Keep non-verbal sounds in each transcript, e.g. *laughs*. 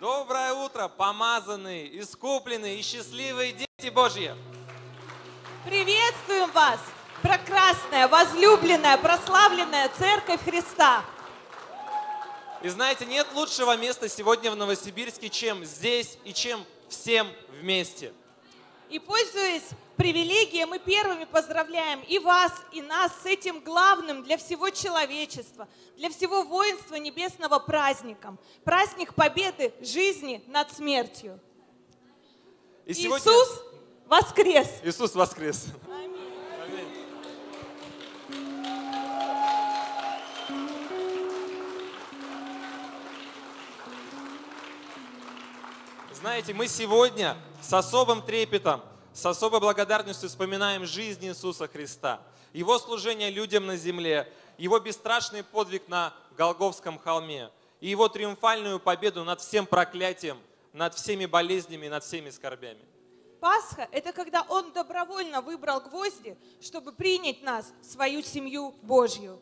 Доброе утро, помазанные, искупленные и счастливые дети Божьи! Приветствуем вас, прекрасная, возлюбленная, прославленная Церковь Христа! И знаете, нет лучшего места сегодня в Новосибирске, чем здесь и чем всем вместе. И пользуясь привилегией, мы первыми поздравляем и вас, и нас с этим главным для всего человечества, для всего воинства небесного праздником. Праздник победы жизни над смертью. И сегодня... Иисус воскрес! Иисус воскрес! Знаете, мы сегодня с особым трепетом, с особой благодарностью вспоминаем жизнь Иисуса Христа, Его служение людям на земле, Его бесстрашный подвиг на Голговском холме и Его триумфальную победу над всем проклятием, над всеми болезнями, над всеми скорбями. Пасха – это когда Он добровольно выбрал гвозди, чтобы принять нас, свою семью Божью.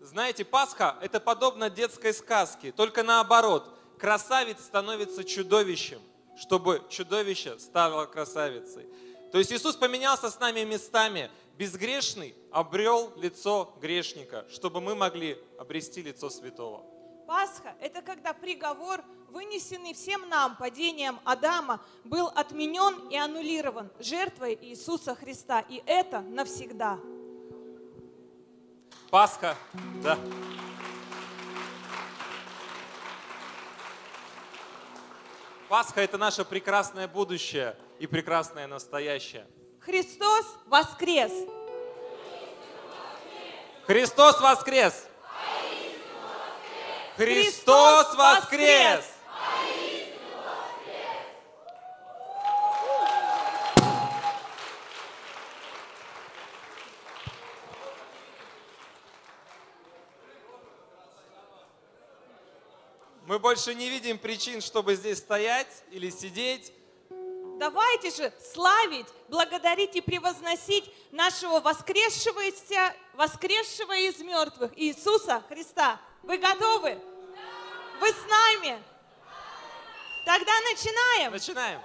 Знаете, Пасха – это подобно детской сказке, только наоборот. Красавец становится чудовищем, чтобы чудовище стало красавицей. То есть Иисус поменялся с нами местами. Безгрешный обрел лицо грешника, чтобы мы могли обрести лицо святого. Пасха – это когда приговор, вынесенный всем нам падением Адама, был отменен и аннулирован жертвой Иисуса Христа. И это навсегда. Пасха, да. Пасха – это наше прекрасное будущее и прекрасное настоящее. Христос воскрес! Христос воскрес! Христос воскрес! Мы больше не видим причин, чтобы здесь стоять или сидеть. Давайте же славить, благодарить и превозносить нашего воскресшего, воскресшего из мертвых Иисуса Христа. Вы готовы? Вы с нами? Тогда начинаем. Начинаем.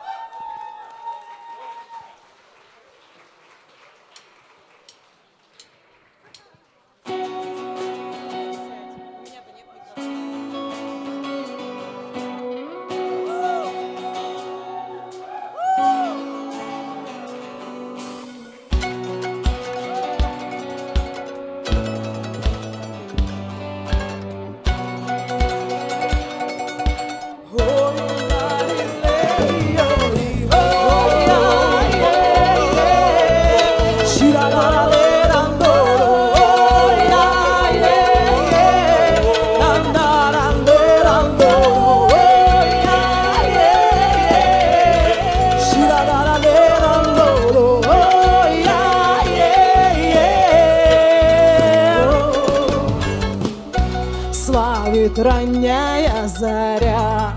Ранняя заря.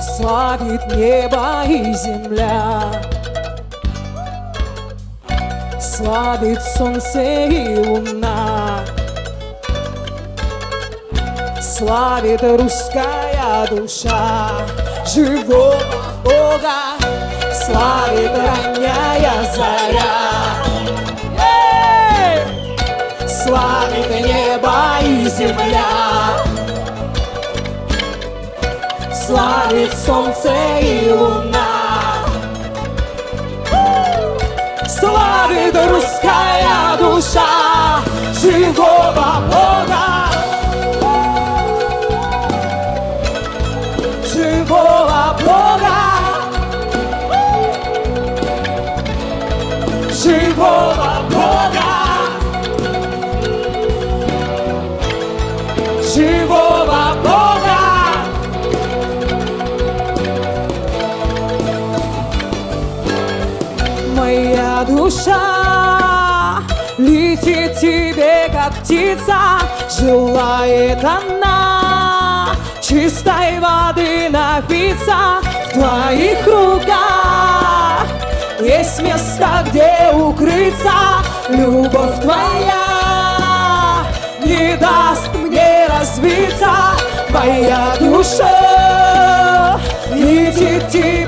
Славит небо и земля. Славит солнце и луна. Славит русская душа Живого Бога. Славит ранняя заря Славит небо и земля. Славит солнце и луна. Славит русская душа Живого Бога желает она чистой воды напиться в твоих руках. Есть место, где укрыться, любовь твоя не даст мне разбиться в Твоя душа летит тебе,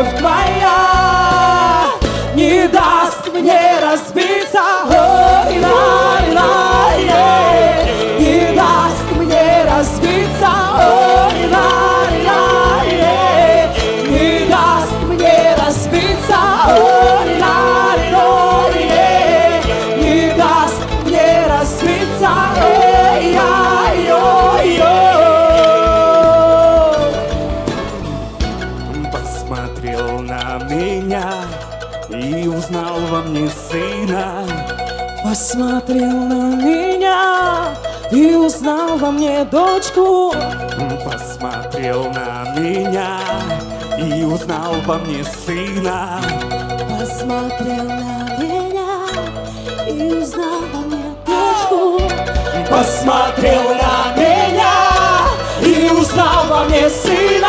любовь твоя не даст мне разбиться. Ой, мне дочку. Посмотрел на меня и узнал во мне сына. Посмотрел на меня и узнал во мне дочку. Посмотрел на меня и узнал во мне сына.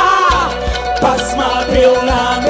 Посмотрел на меня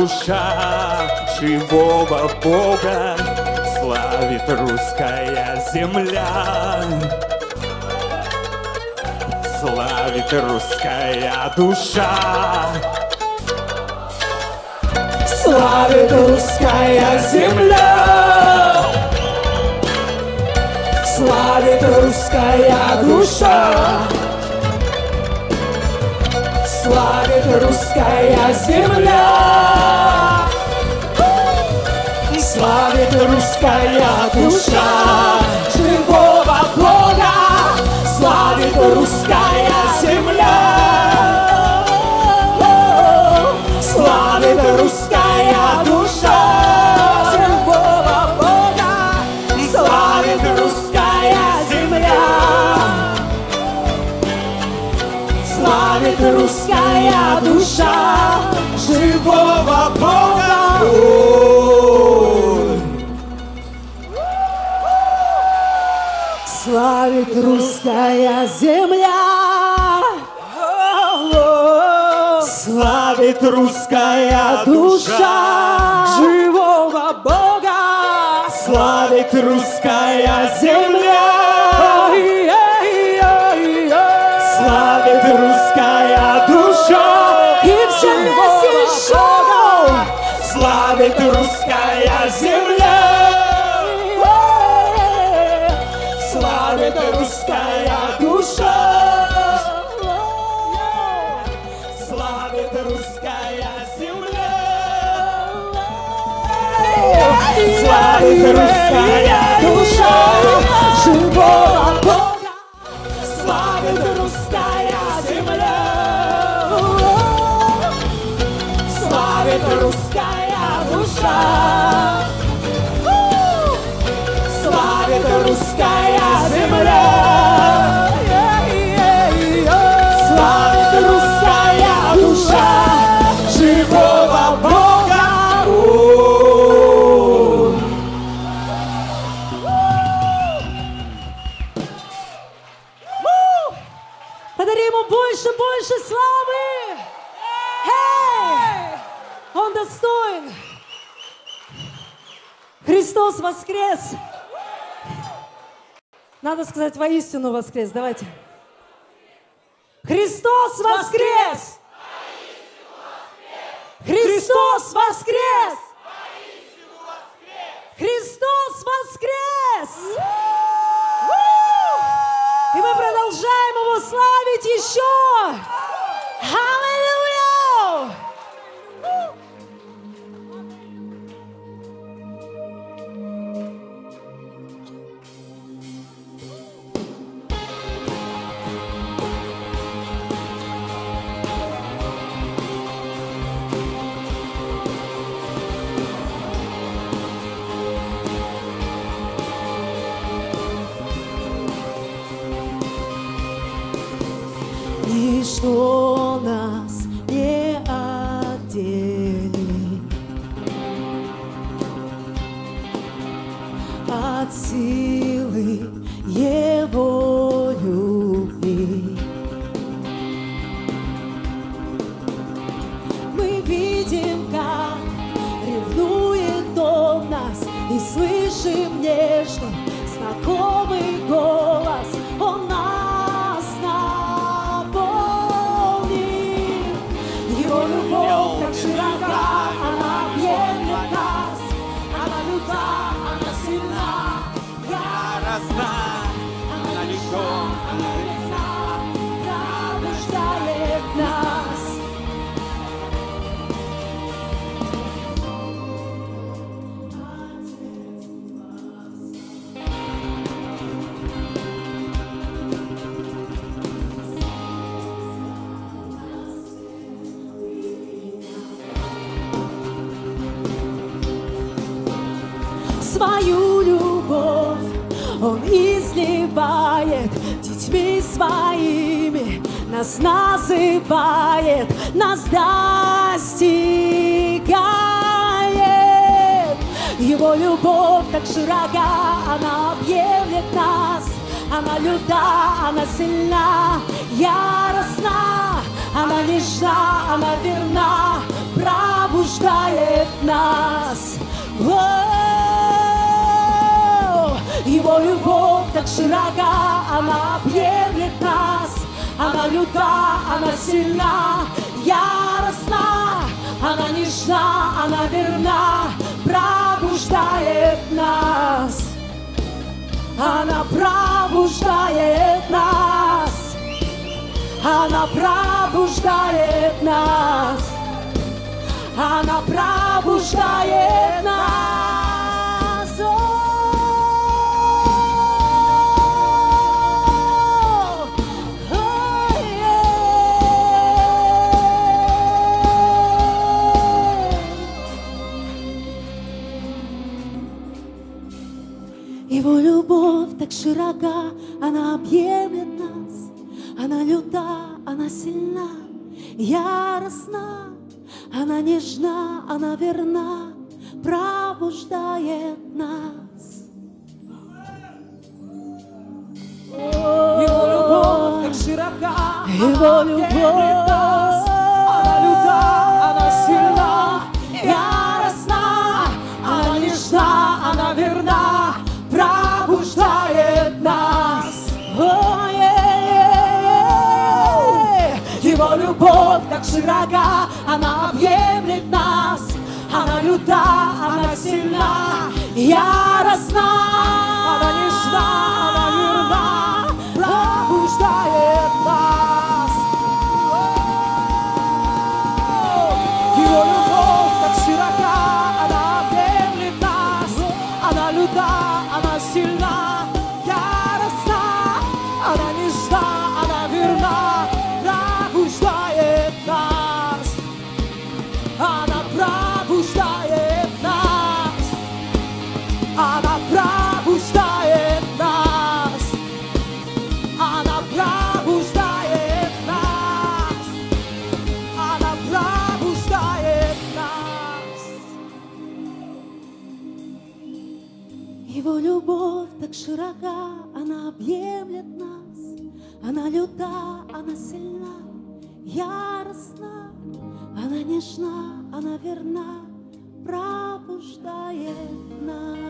душа живого Бога. Славит русская земля. Славит русская душа. Славит русская земля, славит русская душа, славит русская земля, славит русская душа живого Бога, славит русская земля. Живого Бога. Славит русская земля. Славит русская душа живого Бога. Славит русская земля. Живого Бога. Славит русская земля. Славит русская душа. Славит русская земля. Надо сказать воистину воскрес. Давайте. Христос воскрес! Христос воскрес! Христос воскрес! И мы продолжаем его славить еще! Аллилуйя! Называет, нас достигает Его любовь так широка, она объемлет нас Она люта, она сильна, яростна Она нежна, она верна, пробуждает нас! Его любовь так широка, она объемлет нас. Она люта, она сильна, яростна, она нежна, она верна, пробуждает нас. Она пробуждает нас. Она пробуждает нас. Она пробуждает нас. Его любовь так широка, она объемлет нас, она люта, она сильна, яростна, она нежна, она верна, пробуждает нас. Его любовь так широка, Его любовь, любовь так широка, она объемлет нас. Она люта, она сильна, яростна, она нежна, она верна, пробуждает широка, она объемлет нас, она люта, она сильна, яростна, она нежна, она верна, пробуждает нас.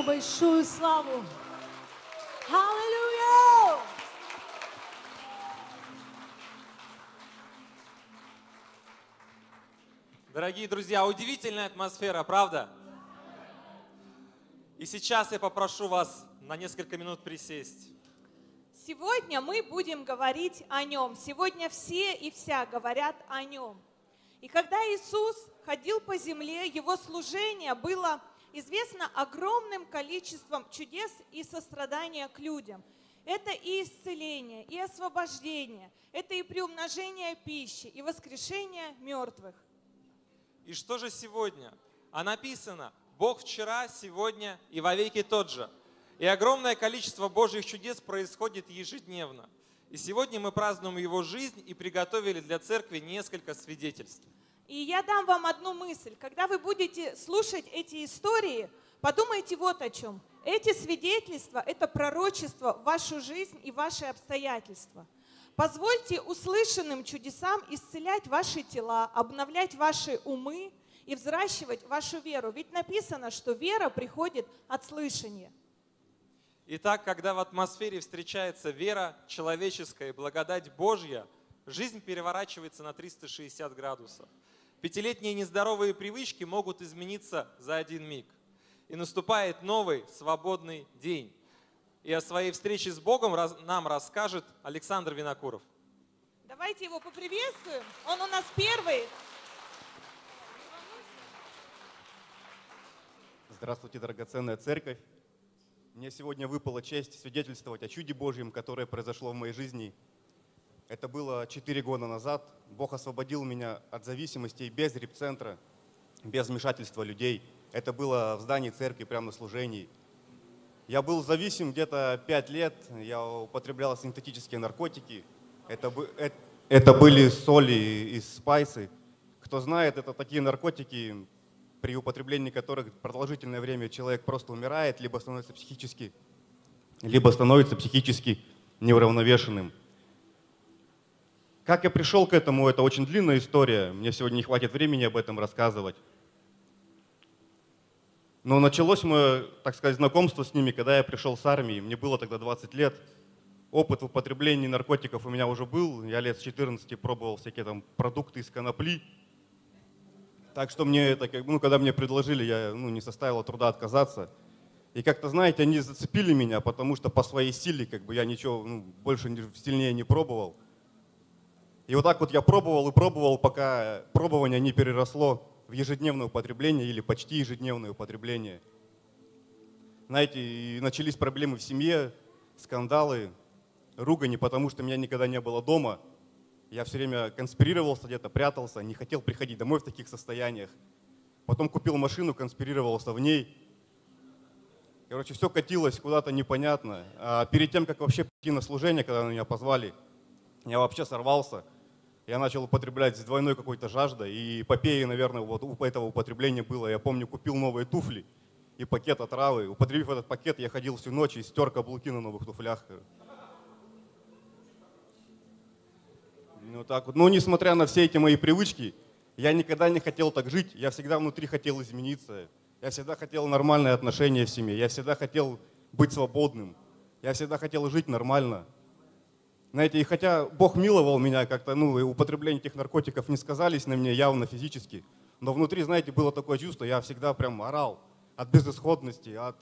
Ему большую славу. Аллилуйя! Дорогие друзья, удивительная атмосфера, правда? И сейчас я попрошу вас на несколько минут присесть. Сегодня мы будем говорить о нем. Сегодня все и вся говорят о нем. И когда Иисус ходил по земле, его служение было известно огромным количеством чудес и сострадания к людям. Это и исцеление, и освобождение, это и приумножение пищи, и воскрешение мертвых. И что же сегодня? А написано, Бог вчера, сегодня и вовеки тот же. И огромное количество Божьих чудес происходит ежедневно. И сегодня мы празднуем Его жизнь и приготовили для церкви несколько свидетельств. И я дам вам одну мысль. Когда вы будете слушать эти истории, подумайте вот о чем. Эти свидетельства – это пророчество в вашу жизнь и ваши обстоятельства. Позвольте услышанным чудесам исцелять ваши тела, обновлять ваши умы и взращивать вашу веру. Ведь написано, что вера приходит от слышания. Итак, когда в атмосфере встречается вера человеческая и благодать Божья, жизнь переворачивается на 360 градусов. Пятилетние нездоровые привычки могут измениться за один миг. И наступает новый свободный день. И о своей встрече с Богом нам расскажет Александр Винокуров. Давайте его поприветствуем. Он у нас первый. Здравствуйте, драгоценная церковь. Мне сегодня выпала честь свидетельствовать о чуде Божьем, которое произошло в моей жизни. Это было 4 года назад. Бог освободил меня от зависимостей без репцентра, без вмешательства людей. Это было в здании церкви, прямо на служении. Я был зависим где-то 5 лет. Я употреблял синтетические наркотики. Это, бы- э- это были соли и спайсы. Кто знает, это такие наркотики, при употреблении которых продолжительное время человек просто умирает, либо становится психически, либо становится психически неуравновешенным. Как я пришел к этому, это очень длинная история. Мне сегодня не хватит времени об этом рассказывать. Но началось мое, так сказать, знакомство с ними, когда я пришел с армии. Мне было тогда 20 лет. Опыт в употреблении наркотиков у меня уже был. Я лет с 14 пробовал всякие там продукты из конопли. Так что мне это, ну, когда мне предложили, я ну, не составило труда отказаться. И как-то, знаете, они зацепили меня, потому что по своей силе как бы я ничего ну, больше не- сильнее не пробовал. И вот так вот я пробовал и пробовал, пока пробование не переросло в ежедневное употребление или почти ежедневное употребление. Знаете, и начались проблемы в семье, скандалы, ругани, потому что меня никогда не было дома. Я все время конспирировался где-то, прятался, не хотел приходить домой в таких состояниях. Потом купил машину, конспирировался в ней. Короче, все катилось куда-то непонятно. А перед тем, как вообще прийти на служение, когда меня позвали, я вообще сорвался. Я начал употреблять с двойной какой-то жаждой. И эпопеи, наверное, вот у этого употребления было. Я помню, купил новые туфли и пакет отравы. Употребив этот пакет, я ходил всю ночь и стер каблуки на новых туфлях. Ну так вот. Но несмотря на все эти мои привычки, я никогда не хотел так жить. Я всегда внутри хотел измениться. Я всегда хотел нормальные отношения в семье. Я всегда хотел быть свободным. Я всегда хотел жить нормально. Знаете, и хотя Бог миловал меня как-то, ну, и употребление этих наркотиков не сказались на мне явно физически, но внутри, знаете, было такое чувство, я всегда прям орал от безысходности, от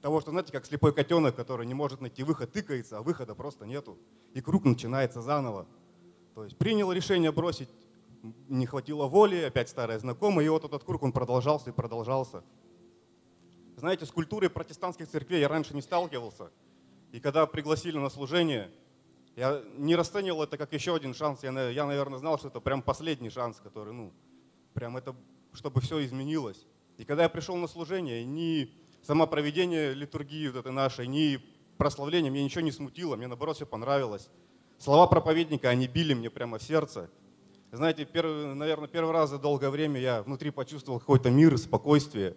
того, что, знаете, как слепой котенок, который не может найти выход, тыкается, а выхода просто нету. И круг начинается заново. То есть принял решение бросить, не хватило воли, опять старая знакомая, и вот этот круг, он продолжался и продолжался. Знаете, с культурой протестантских церквей я раньше не сталкивался. И когда пригласили на служение, я не расценивал это как еще один шанс. Я, я, наверное, знал, что это прям последний шанс, который, ну, прям это, чтобы все изменилось. И когда я пришел на служение, ни само проведение литургии вот этой нашей, ни прославление меня ничего не смутило, мне наоборот все понравилось. Слова проповедника, они били мне прямо в сердце. Знаете, первый, наверное, первый раз за долгое время я внутри почувствовал какой-то мир, спокойствие.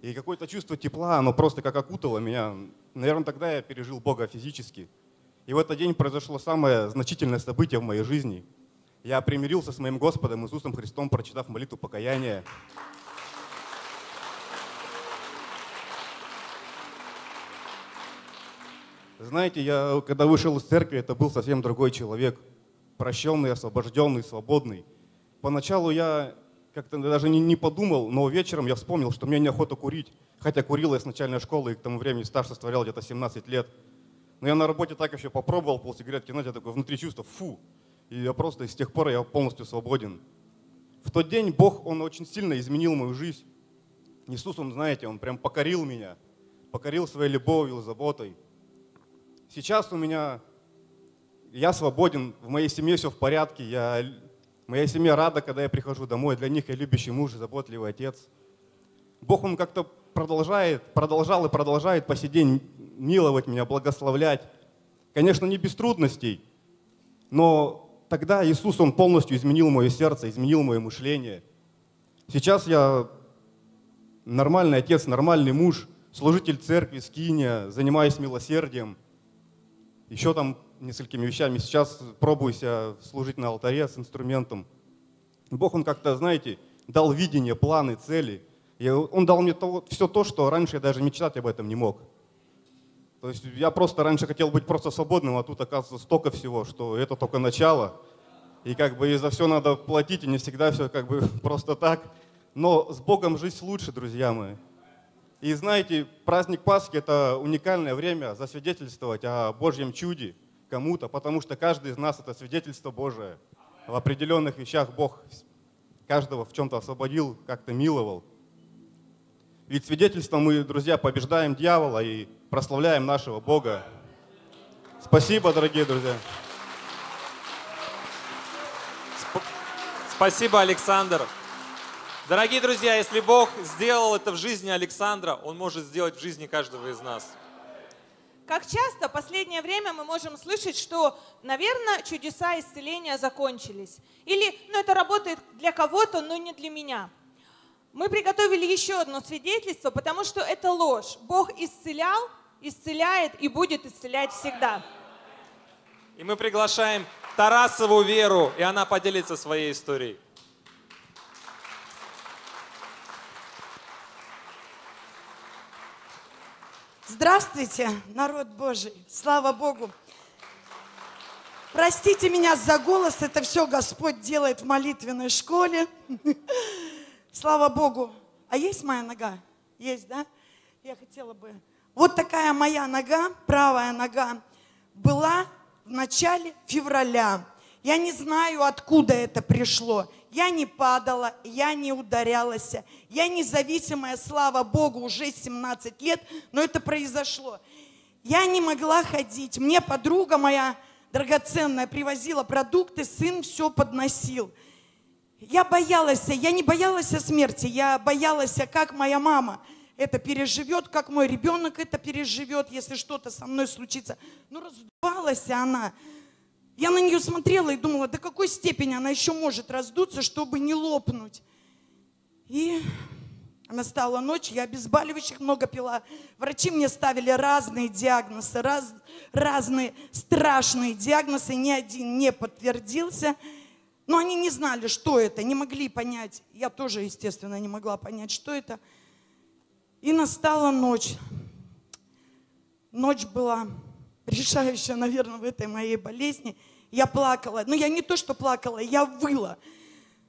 И какое-то чувство тепла, оно просто как окутало меня. Наверное, тогда я пережил Бога физически. И в этот день произошло самое значительное событие в моей жизни. Я примирился с моим Господом Иисусом Христом, прочитав молитву покаяния. Знаете, я, когда вышел из церкви, это был совсем другой человек. Прощенный, освобожденный, свободный. Поначалу я как-то даже не, не подумал, но вечером я вспомнил, что мне неохота курить. Хотя курил я с начальной школы, и к тому времени стаж составлял где-то 17 лет. Но я на работе так еще попробовал полсигаретки, знаете, такое внутри чувство, фу. И я просто с тех пор я полностью свободен. В тот день Бог, Он очень сильно изменил мою жизнь. Иисус, Он, знаете, Он прям покорил меня, покорил своей любовью, заботой. Сейчас у меня, я свободен, в моей семье все в порядке, я, моя семья рада, когда я прихожу домой, для них я любящий муж, заботливый отец. Бог, Он как-то продолжает, продолжал и продолжает по сей день миловать меня, благословлять. Конечно, не без трудностей, но тогда Иисус, Он полностью изменил мое сердце, изменил мое мышление. Сейчас я нормальный отец, нормальный муж, служитель церкви, скиния, занимаюсь милосердием – еще там несколькими вещами. Сейчас пробую себя служить на алтаре с инструментом. Бог, Он как-то, знаете, дал видение, планы, цели. И Он дал мне то, все то, что раньше я даже мечтать об этом не мог. То есть я просто раньше хотел быть просто свободным, а тут оказывается столько всего, что это только начало. И как бы и за все надо платить, и не всегда все как бы *laughs* просто так. Но с Богом жизнь лучше, друзья мои. И знаете, праздник Пасхи – это уникальное время засвидетельствовать о Божьем чуде кому-то, потому что каждый из нас – это свидетельство Божие. В определенных вещах Бог каждого в чем-то освободил, как-то миловал. Ведь свидетельством мы, друзья, побеждаем дьявола и прославляем нашего Бога. Спасибо, дорогие друзья. Спасибо, Александр. Дорогие друзья, если Бог сделал это в жизни Александра, Он может сделать в жизни каждого из нас. Как часто в последнее время мы можем слышать, что, наверное, чудеса исцеления закончились. Или, ну, это работает для кого-то, но не для меня. Мы приготовили еще одно свидетельство, потому что это ложь. Бог исцелял, исцеляет и будет исцелять всегда. И мы приглашаем Тарасову Веру, и она поделится своей историей. Здравствуйте, народ Божий. Слава Богу. Простите меня за голос, это все Господь делает в молитвенной школе. Слава Богу. А есть моя нога? Есть, да? Я хотела бы... Вот такая моя нога, правая нога, была в начале февраля. Я не знаю, откуда это пришло. Я не падала, я не ударялась. Я независимая, слава Богу, уже 17 лет, но это произошло. Я не могла ходить. Мне подруга моя драгоценная привозила продукты, сын все подносил. Я боялась, я не боялась смерти, я боялась, как моя мама это переживет, как мой ребенок это переживет, если что-то со мной случится. Ну, раздувалась она. Я на нее смотрела и думала, до какой степени она еще может раздуться, чтобы не лопнуть. И настала ночь, я обезболивающих много пила. Врачи мне ставили разные диагнозы, раз, разные страшные диагнозы, ни один не подтвердился. Но они не знали, что это, не могли понять. Я тоже, естественно, не могла понять, что это. И настала ночь. Ночь была решающая, наверное, в этой моей болезни – я плакала. Но я не то, что плакала, я выла.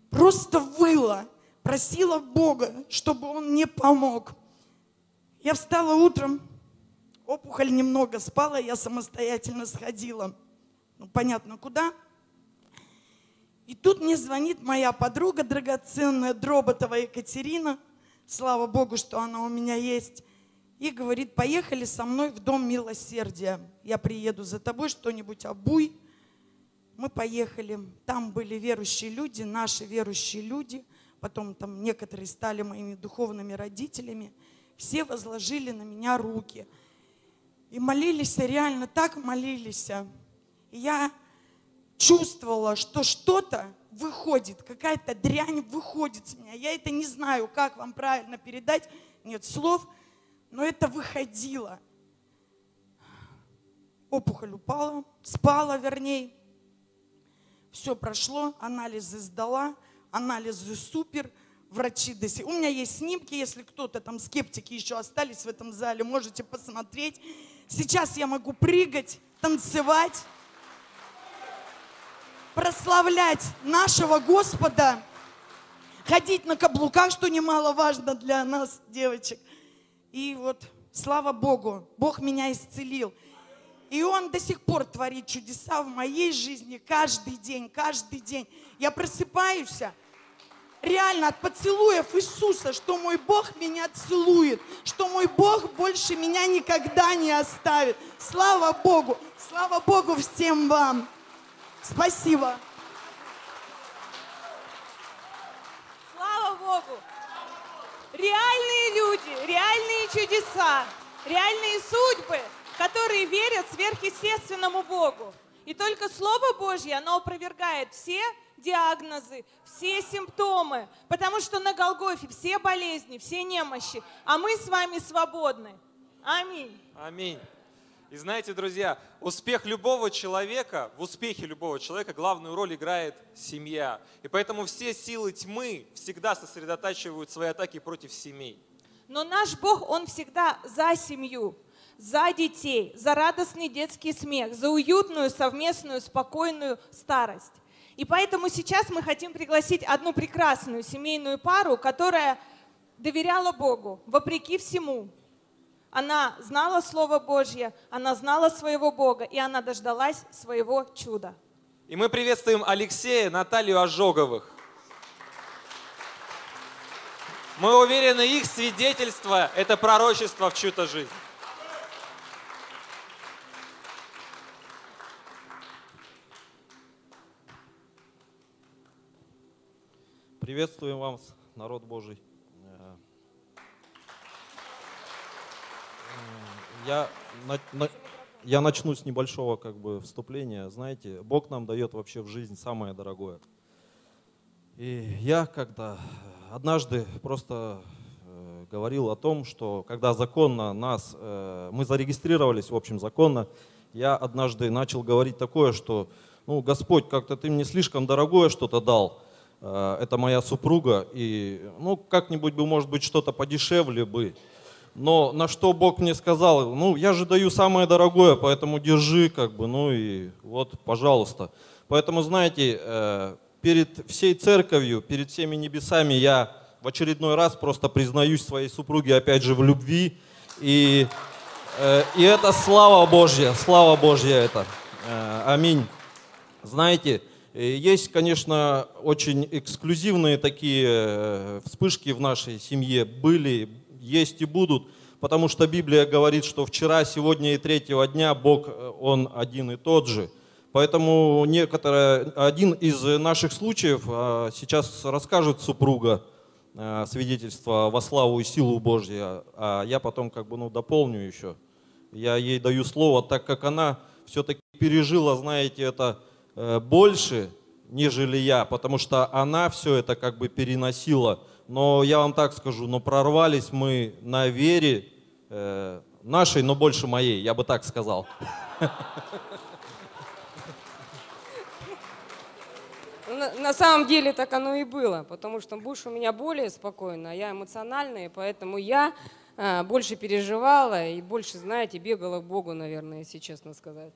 Просто выла. Просила Бога, чтобы Он мне помог. Я встала утром, опухоль немного спала, я самостоятельно сходила. Ну, понятно, куда. И тут мне звонит моя подруга драгоценная, Дроботова Екатерина. Слава Богу, что она у меня есть. И говорит, поехали со мной в Дом Милосердия. Я приеду за тобой, что-нибудь обуй мы поехали, там были верующие люди, наши верующие люди, потом там некоторые стали моими духовными родителями, все возложили на меня руки. И молились, реально так молились. И я чувствовала, что что-то выходит, какая-то дрянь выходит с меня. Я это не знаю, как вам правильно передать, нет слов, но это выходило. Опухоль упала, спала вернее все прошло, анализы сдала, анализы супер, врачи до сих... У меня есть снимки, если кто-то там, скептики еще остались в этом зале, можете посмотреть. Сейчас я могу прыгать, танцевать, прославлять нашего Господа, ходить на каблуках, что немаловажно для нас, девочек. И вот, слава Богу, Бог меня исцелил. И Он до сих пор творит чудеса в моей жизни каждый день, каждый день. Я просыпаюсь, реально от поцелуев Иисуса, что мой Бог меня целует, что мой Бог больше меня никогда не оставит. Слава Богу, слава Богу всем вам. Спасибо. Слава Богу! Реальные люди, реальные чудеса, реальные судьбы, которые верят сверхъестественному Богу. И только Слово Божье, оно опровергает все диагнозы, все симптомы, потому что на Голгофе все болезни, все немощи, а мы с вами свободны. Аминь. Аминь. И знаете, друзья, успех любого человека, в успехе любого человека главную роль играет семья. И поэтому все силы тьмы всегда сосредотачивают свои атаки против семей. Но наш Бог, Он всегда за семью, за детей, за радостный детский смех, за уютную, совместную, спокойную старость. И поэтому сейчас мы хотим пригласить одну прекрасную семейную пару, которая доверяла Богу, вопреки всему. Она знала Слово Божье, она знала своего Бога, и она дождалась своего чуда. И мы приветствуем Алексея, Наталью Ожоговых. Мы уверены, их свидетельство – это пророчество в чью-то жизнь. Приветствуем вас, народ Божий. Э, э, Я, на- на- я начну с небольшого как бы вступления. Знаете, Бог нам дает вообще в жизнь самое дорогое. И я когда однажды просто э, говорил о том, что когда законно нас, э, мы зарегистрировались, в общем, законно, я однажды начал говорить такое, что, ну, Господь, как-то ты мне слишком дорогое что-то дал, Э, это моя супруга, и, ну, как-нибудь бы, может быть, что-то подешевле бы. Но на что Бог мне сказал, ну, я же даю самое дорогое, поэтому держи, как бы, ну и вот, пожалуйста. Поэтому, знаете, э, перед всей церковью, перед всеми небесами я в очередной раз просто признаюсь своей супруге, опять же, в любви. И, э, и это слава Божья, слава Божья это. Э, Аминь. Знаете, есть, конечно, очень эксклюзивные такие вспышки в нашей семье были, есть и будут, потому что Библия говорит, что вчера, сегодня и третьего дня Бог, э, Он один и тот же. Поэтому некоторые, один из наших случаев а, сейчас расскажет супруга а, свидетельство во славу и силу Божью, а я потом как бы ну, дополню еще. Я ей даю слово, так как она все-таки пережила, знаете, это э, больше, нежели я, потому что она все это как бы переносила. Но я вам так скажу, но прорвались мы на вере э, нашей, но больше моей, я бы так сказал. На, на самом деле так оно и было, потому что Буш у меня более спокойно, а я эмоциональная, поэтому я а, больше переживала и больше, знаете, бегала к Богу, наверное, если честно сказать.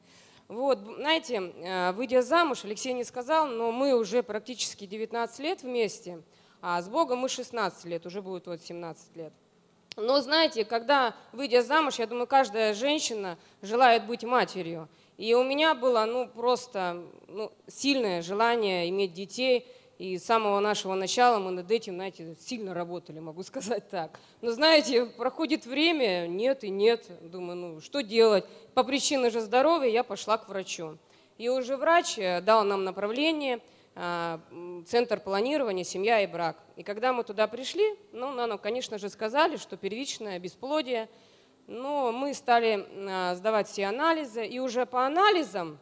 Вот, знаете, а, выйдя замуж, Алексей не сказал, но мы уже практически 19 лет вместе, а с Богом мы 16 лет, уже будет вот 17 лет. Но знаете, когда выйдя замуж, я думаю, каждая женщина желает быть матерью. И у меня было ну, просто ну, сильное желание иметь детей. И с самого нашего начала мы над этим, знаете, сильно работали, могу *laughs* сказать так. Но знаете, проходит время, нет и нет. Думаю, ну что делать? По причине же здоровья я пошла к врачу. И уже врач э, дал нам направление, центр планирования, семья и брак. И когда мы туда пришли, ну, нам, конечно же, сказали, что первичное бесплодие. Но мы стали а, сдавать все анализы, и уже по анализам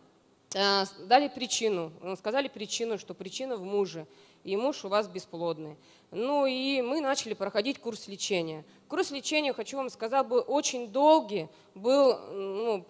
а, дали причину. Ну, Сказали причину, что причина в муже, и муж у вас бесплодный. Ну и мы начали проходить курс лечения. Курс лечения, хочу вам сказать, был очень долгий. Был, ну,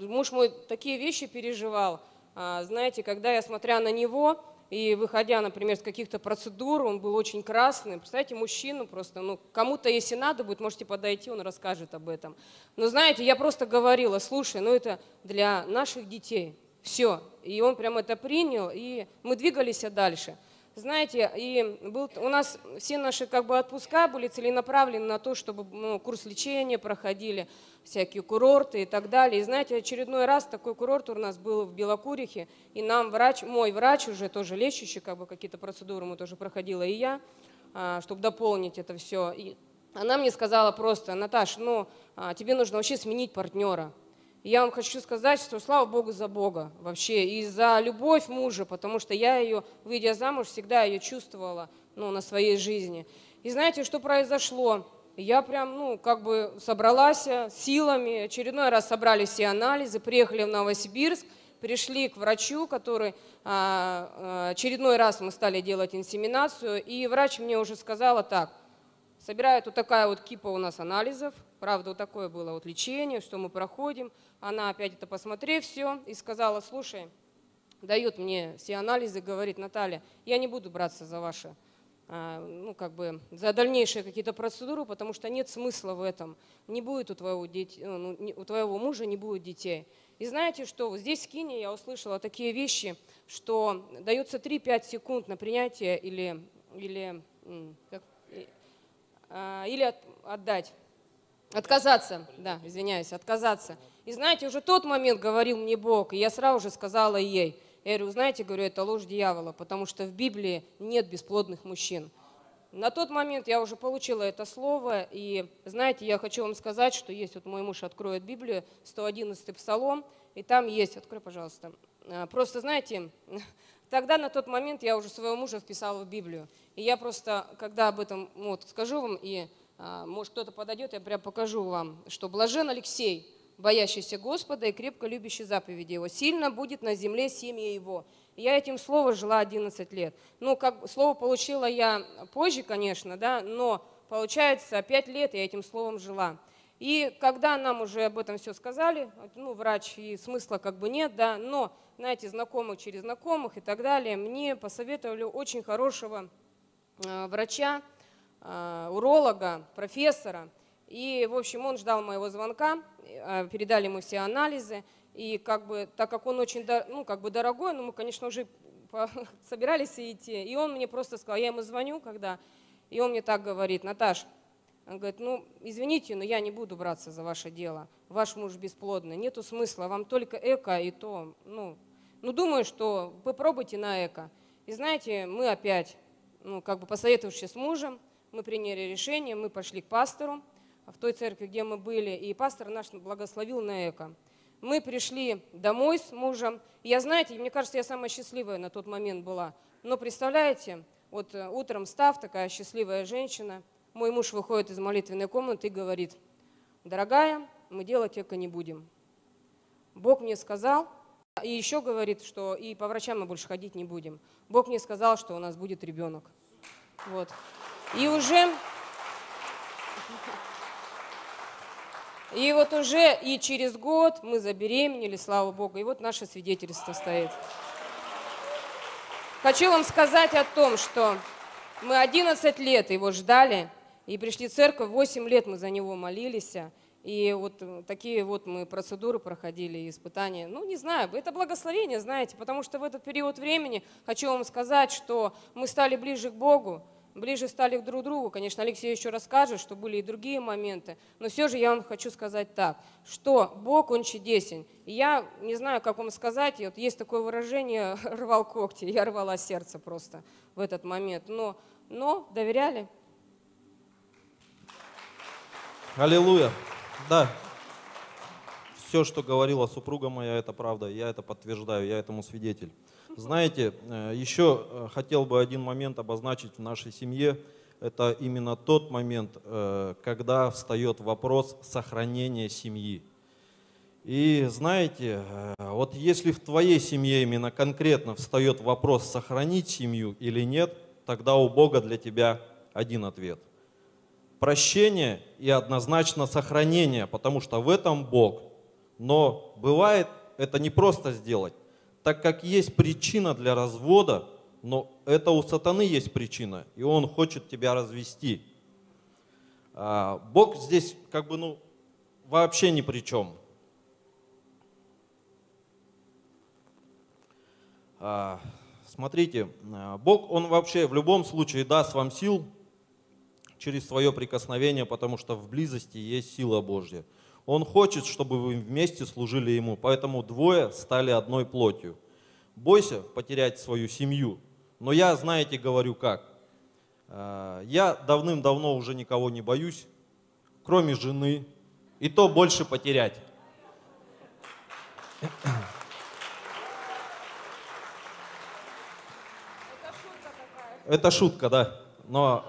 муж мой такие вещи переживал. А, Знаете, когда я, смотря на него, И выходя, например, с каких-то процедур, он был очень красный. Представляете, мужчину просто, ну, кому-то, если надо будет, можете подойти, он расскажет об этом. Но знаете, я просто говорила, слушай, ну это для наших детей. Все. И он прям это принял, и мы двигались дальше. Знаете, и был, у нас все наши как бы отпуска были целенаправлены на то, чтобы ну, курс лечения проходили, всякие курорты и так далее. И знаете, очередной раз такой курорт у нас был в Белокурихе, и нам врач, мой врач уже тоже лечащий, как бы какие-то процедуры мы тоже проходила, и я, а, чтобы дополнить это все. И она мне сказала просто, Наташ, ну, а, тебе нужно вообще сменить партнера. Я вам хочу сказать, что слава Богу за Бога вообще, и за любовь мужа, потому что я ее, выйдя замуж, всегда ее чувствовала ну, на своей жизни. И знаете, что произошло? Я прям, ну, как бы собралась силами, очередной раз собрали все анализы, приехали в Новосибирск, пришли к врачу, который а, а, очередной раз мы стали делать инсеминацию, и врач мне уже сказала так, собирает вот такая вот кипа у нас анализов, правда, вот такое было вот лечение, что мы проходим, она опять это посмотрев все и сказала, слушай, дает мне все анализы, говорит, Наталья, я не буду браться за ваши, а, ну, как бы, за дальнейшие какие-то процедуры, потому что нет смысла в этом. Не будет у твоего, дети, ну, у твоего мужа не будет детей. И знаете что, здесь в Кине я услышала такие вещи, что дается 3-5 секунд на принятие или, или, как, а, или от, отдать. Отказаться, да, извиняюсь, отказаться. И знаете, уже тот момент говорил мне Бог, и я сразу же сказала ей, я говорю, знаете, говорю, это ложь дьявола, потому что в Библии нет бесплодных мужчин. На тот момент я уже получила это слово, и знаете, я хочу вам сказать, что есть, вот мой муж откроет Библию, 111 псалом, и там есть, открой, пожалуйста, а, просто знаете, *laughs* тогда на тот момент я уже своего мужа вписала в Библию, и я просто, когда об этом вот, скажу вам, и может кто-то подойдет, я прям покажу вам, что блажен Алексей, боящийся Господа и крепко любящий заповеди Его. Сильно будет на земле семья Его. Я этим словом жила 11 лет. Ну, как слово получила я позже, конечно, да, но получается 5 лет я этим словом жила. И когда нам уже об этом все сказали, ну, врач, и смысла как бы нет, да, но, знаете, знакомых через знакомых и так далее, мне посоветовали очень хорошего э, врача, уролога, профессора – и, в общем, он ждал моего звонка, э, передали ему все анализы. И как бы, так как он очень ну, как бы дорогой, ну, мы, конечно, уже *laughs* собирались идти. И он мне просто сказал, я ему звоню, когда, и он мне так говорит, Наташ, он говорит, ну, извините, но я не буду браться за ваше дело. Ваш муж бесплодный, нету смысла, вам только эко и то. Ну, ну думаю, что попробуйте на эко. И знаете, мы опять, ну, как бы посоветовавшись с мужем, мы приняли решение, мы пошли к пастору, в той церкви, где мы были, и пастор наш благословил на эко. Мы пришли домой с мужем. Я, знаете, мне кажется, я самая счастливая на тот момент была. Но представляете, вот э, утром став, такая счастливая женщина, мой муж выходит из молитвенной комнаты и говорит, дорогая, мы делать эко не будем. Бог мне сказал, и еще говорит, что и по врачам мы больше ходить не будем. Бог мне сказал, что у нас будет ребенок. Вот. И уже И вот уже и через год мы забеременели, слава Богу, и вот наше свидетельство стоит. Хочу вам сказать о том, что мы 11 лет его ждали, и пришли в церковь, 8 лет мы за него молились, и вот такие вот мы процедуры проходили, испытания. Ну, не знаю, это благословение, знаете, потому что в этот период времени хочу вам сказать, что мы стали ближе к Богу, ближе стали друг к другу. Конечно, Алексей еще расскажет, что были и другие моменты. Но все же я вам хочу сказать так, что Бог, Он чудесен. Я не знаю, как вам сказать, вот есть такое выражение *laughs* «рвал когти». Я рвала сердце просто в этот момент. Но, но доверяли. Аллилуйя. Да, все, что говорила супруга моя, это правда. Я это подтверждаю, я этому свидетель. Знаете, э, еще э, хотел бы один момент обозначить в нашей семье. Это именно тот момент, э, когда встает вопрос сохранения семьи. И знаете, вот если в твоей семье именно конкретно встает вопрос сохранить семью или нет, тогда у Бога для тебя один ответ. Прощение и однозначно сохранение, потому что в этом Бог. Но бывает это не просто сделать так как есть причина для развода, но это у сатаны есть причина, и он хочет тебя развести. А, Бог здесь как бы, ну, вообще ни при чем. А, Смотрите, а, Бог, Он вообще в любом случае даст вам сил через свое прикосновение, потому что в близости есть сила Божья. Он хочет, чтобы вы вместе служили Ему, поэтому двое стали одной плотью. Бойся потерять свою семью, но я, знаете, говорю как. А, Я давным-давно уже никого не боюсь, кроме жены, и то больше потерять. Это шутка, да. Но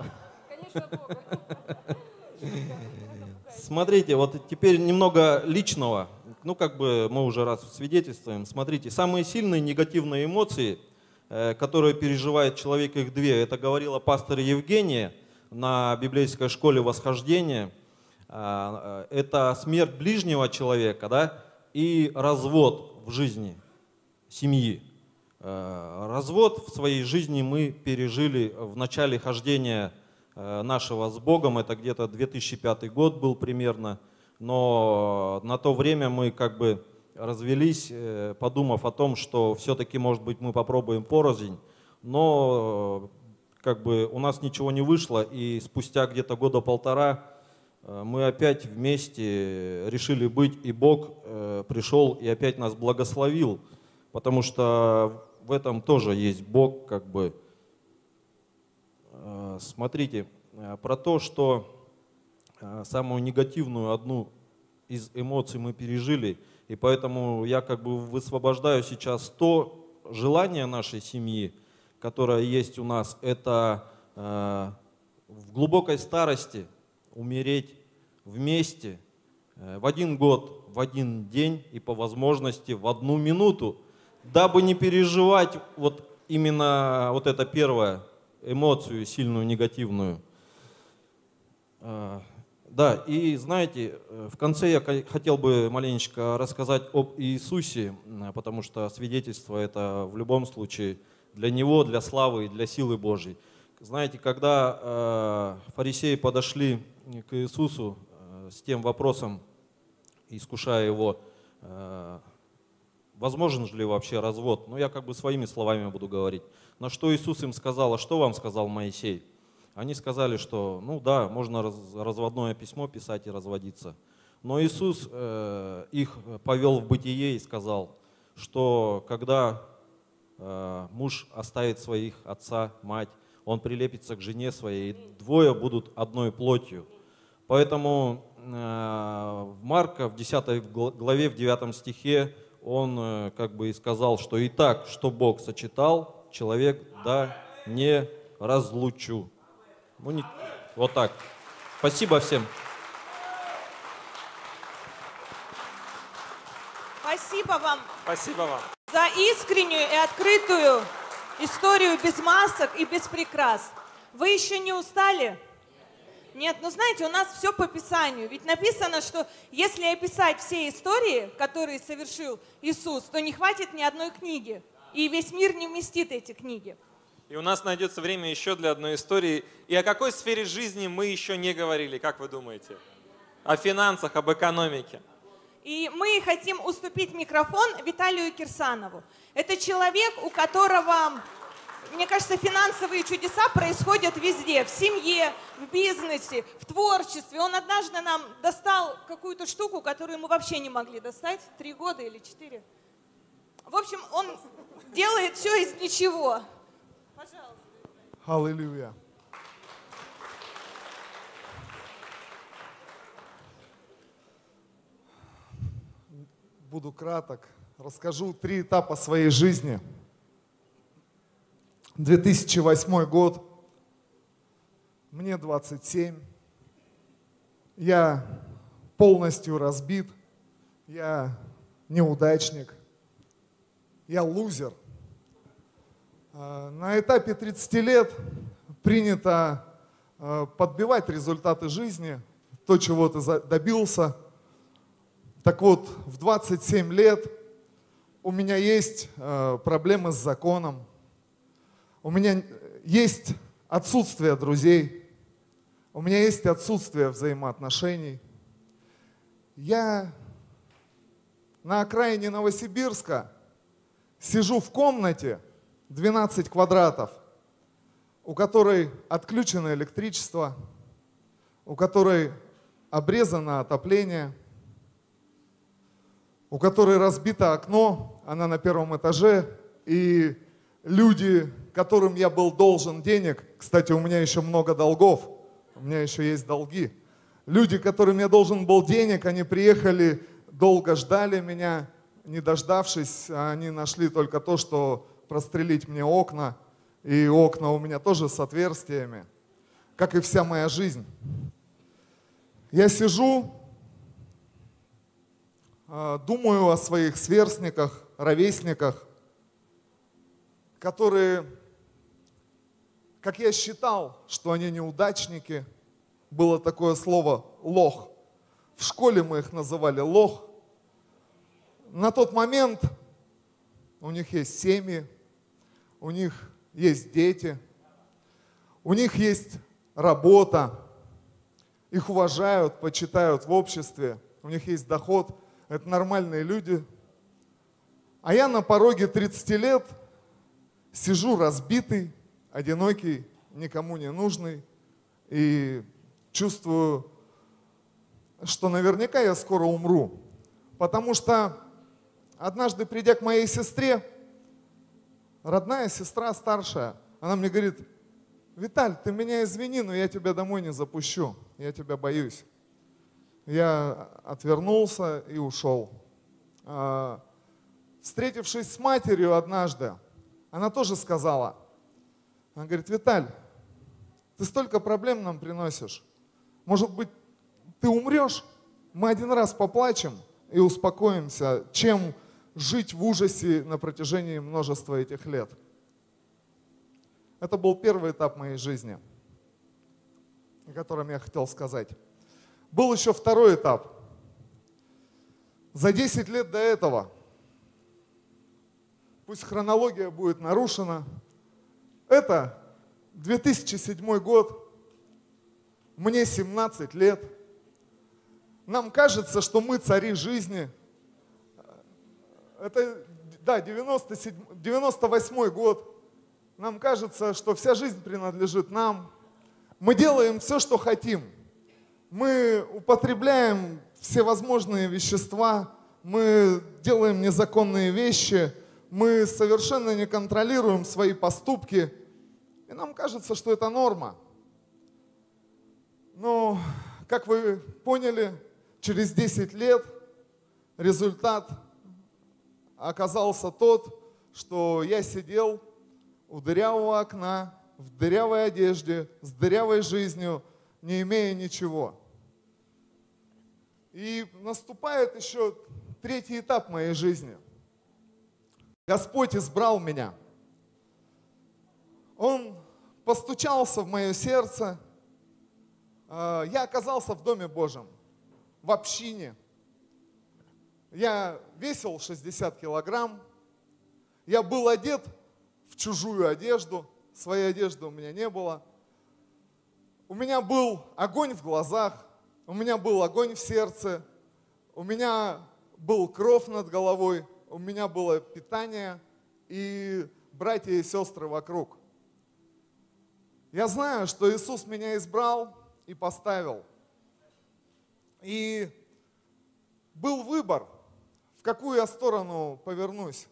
*laughs* Смотрите, вот теперь немного личного. Ну, как бы мы уже раз свидетельствуем. Смотрите, самые сильные негативные эмоции, э, которые переживает человек, их две. Это говорила пастор Евгения на библейской школе восхождения. А, э, Это смерть ближнего человека, да, и развод в жизни семьи. Э, Развод в своей жизни мы пережили в начале хождения нашего с Богом, это где-то 2005 год был примерно, но на то время мы как бы развелись, э, подумав о том, что все-таки, может быть, мы попробуем порознь, но э, как бы у нас ничего не вышло, и спустя где-то года полтора э, мы опять вместе решили быть, и Бог э, пришел и опять нас благословил, потому что в этом тоже есть Бог, как бы. Э, Смотрите, э, про то, что э, самую негативную одну из эмоций мы пережили, и поэтому я как бы высвобождаю сейчас то желание нашей семьи, которое есть у нас, это в глубокой старости умереть вместе э, в один год, в один день и по возможности в одну минуту, дабы не переживать вот именно вот это первое эмоцию сильную негативную. А, Да, и знаете, э, в конце я хотел бы маленечко рассказать об Иисусе, потому что свидетельство это в любом случае для Него, для славы и для силы Божьей. Знаете, когда э, фарисеи подошли к Иисусу э, с тем вопросом, искушая Его, э, возможен же ли вообще развод? Ну, я как бы своими словами буду говорить. На что Иисус им сказал, а что вам сказал Моисей? Они сказали, что, ну да, можно раз- разводное письмо писать и разводиться. Но Иисус э, их повел в бытие и сказал, что когда э, муж оставит своих отца, мать, он прилепится к жене своей, и двое будут одной плотью. Поэтому э, в Марка в 10 гл- главе, в 9 стихе, он э, как бы и сказал, что и так, что Бог сочетал, человек да не разлучу. Ну, не- вот так. Спасибо всем. Спасибо вам Спасибо вам. за искреннюю и открытую историю без масок и без прикрас. Вы еще не устали? Нет, ну знаете, у нас все по Писанию. Ведь написано, что если описать все истории, которые совершил Иисус, то не хватит ни одной книги. И весь мир не вместит эти книги. И у нас найдется время еще для одной истории. И о какой сфере жизни мы еще не говорили, как вы думаете? О финансах, об экономике. И мы хотим уступить микрофон Виталию Кирсанову. Это человек, у которого, мне кажется, финансовые чудеса происходят везде. В семье, в бизнесе, в творчестве. Он однажды нам достал какую-то штуку, которую мы вообще не могли достать. Три года или четыре. В общем, он делает все из ничего. Пожалуйста. Аллилуйя. Буду краток. Расскажу три этапа своей жизни. 2008 год. Мне 27. Я полностью разбит. Я неудачник. Я лузер. А, На этапе 30 лет принято а, подбивать результаты жизни, то, чего ты добился. Так вот, в 27 лет у меня есть а, проблемы с законом. У меня есть отсутствие друзей. У меня есть отсутствие взаимоотношений. Я на окраине Новосибирска сижу в комнате 12 квадратов, у которой отключено электричество, у которой обрезано отопление, у которой разбито окно, она на первом этаже, и люди, которым я был должен денег, кстати, у меня еще много долгов, у меня еще есть долги, люди, которым я должен был денег, они приехали, долго ждали меня, не дождавшись, они нашли только то, что прострелить мне окна, и окна у меня тоже с отверстиями, как и вся моя жизнь. Я сижу, а, думаю о своих сверстниках, ровесниках, которые, как я считал, что они неудачники, было такое слово «лох». В школе мы их называли «лох». На тот момент у них есть семьи, у них есть дети, у них есть работа, их уважают, почитают в обществе, у них есть доход, это нормальные люди. А я на пороге 30 лет сижу разбитый, одинокий, никому не нужный, и чувствую, что наверняка я скоро умру. Потому что однажды, придя к моей сестре, родная сестра старшая, она мне говорит, Виталь, ты меня извини, но я тебя домой не запущу, я тебя боюсь. Я отвернулся и ушел. А, встретившись с матерью однажды, она тоже сказала, она говорит, Виталь, ты столько проблем нам приносишь. Может быть, ты умрешь, мы один раз поплачем и успокоимся, чем жить в ужасе на протяжении множества этих лет. Это был первый этап моей жизни, о котором я хотел сказать. Был еще второй этап. За 10 лет до этого, пусть хронология будет нарушена, это 2007 год, мне 17 лет. Нам кажется, что мы цари жизни. Это, да, 97, 98 год. Нам кажется, что вся жизнь принадлежит нам. Мы делаем все, что хотим. Мы употребляем всевозможные вещества, мы делаем незаконные вещи, мы совершенно не контролируем свои поступки. И нам кажется, что это норма. Но, как вы поняли, через 10 лет результат оказался тот, что я сидел у дырявого окна, в дырявой одежде, с дырявой жизнью, не имея ничего. И наступает еще третий этап моей жизни. Господь избрал меня. Он постучался в мое сердце. А, я оказался в Доме Божьем, в общине. Я весил 60 килограмм. Я был одет в чужую одежду, своей одежды у меня не было. У меня был огонь в глазах, у меня был огонь в сердце, у меня был кров над головой, у меня было питание и братья и сестры вокруг. Я знаю, что Иисус меня избрал и поставил. И был выбор, какую я сторону повернусь.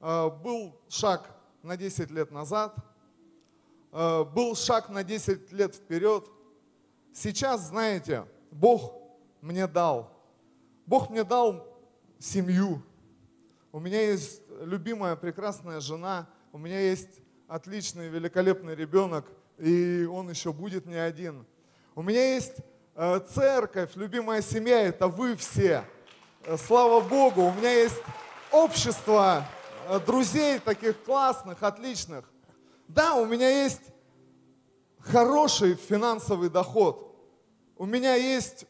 А, был шаг на 10 лет назад, э, был шаг на 10 лет вперед. Сейчас, знаете, Бог мне дал. Бог мне дал семью. У меня есть любимая, прекрасная жена. У меня есть отличный, великолепный ребенок. И он еще будет не один. У меня есть э, церковь, любимая семья. Это вы все. Э, слава Богу. У меня есть общество, Э, друзей таких классных, отличных. Да, у меня есть хороший финансовый доход. У меня есть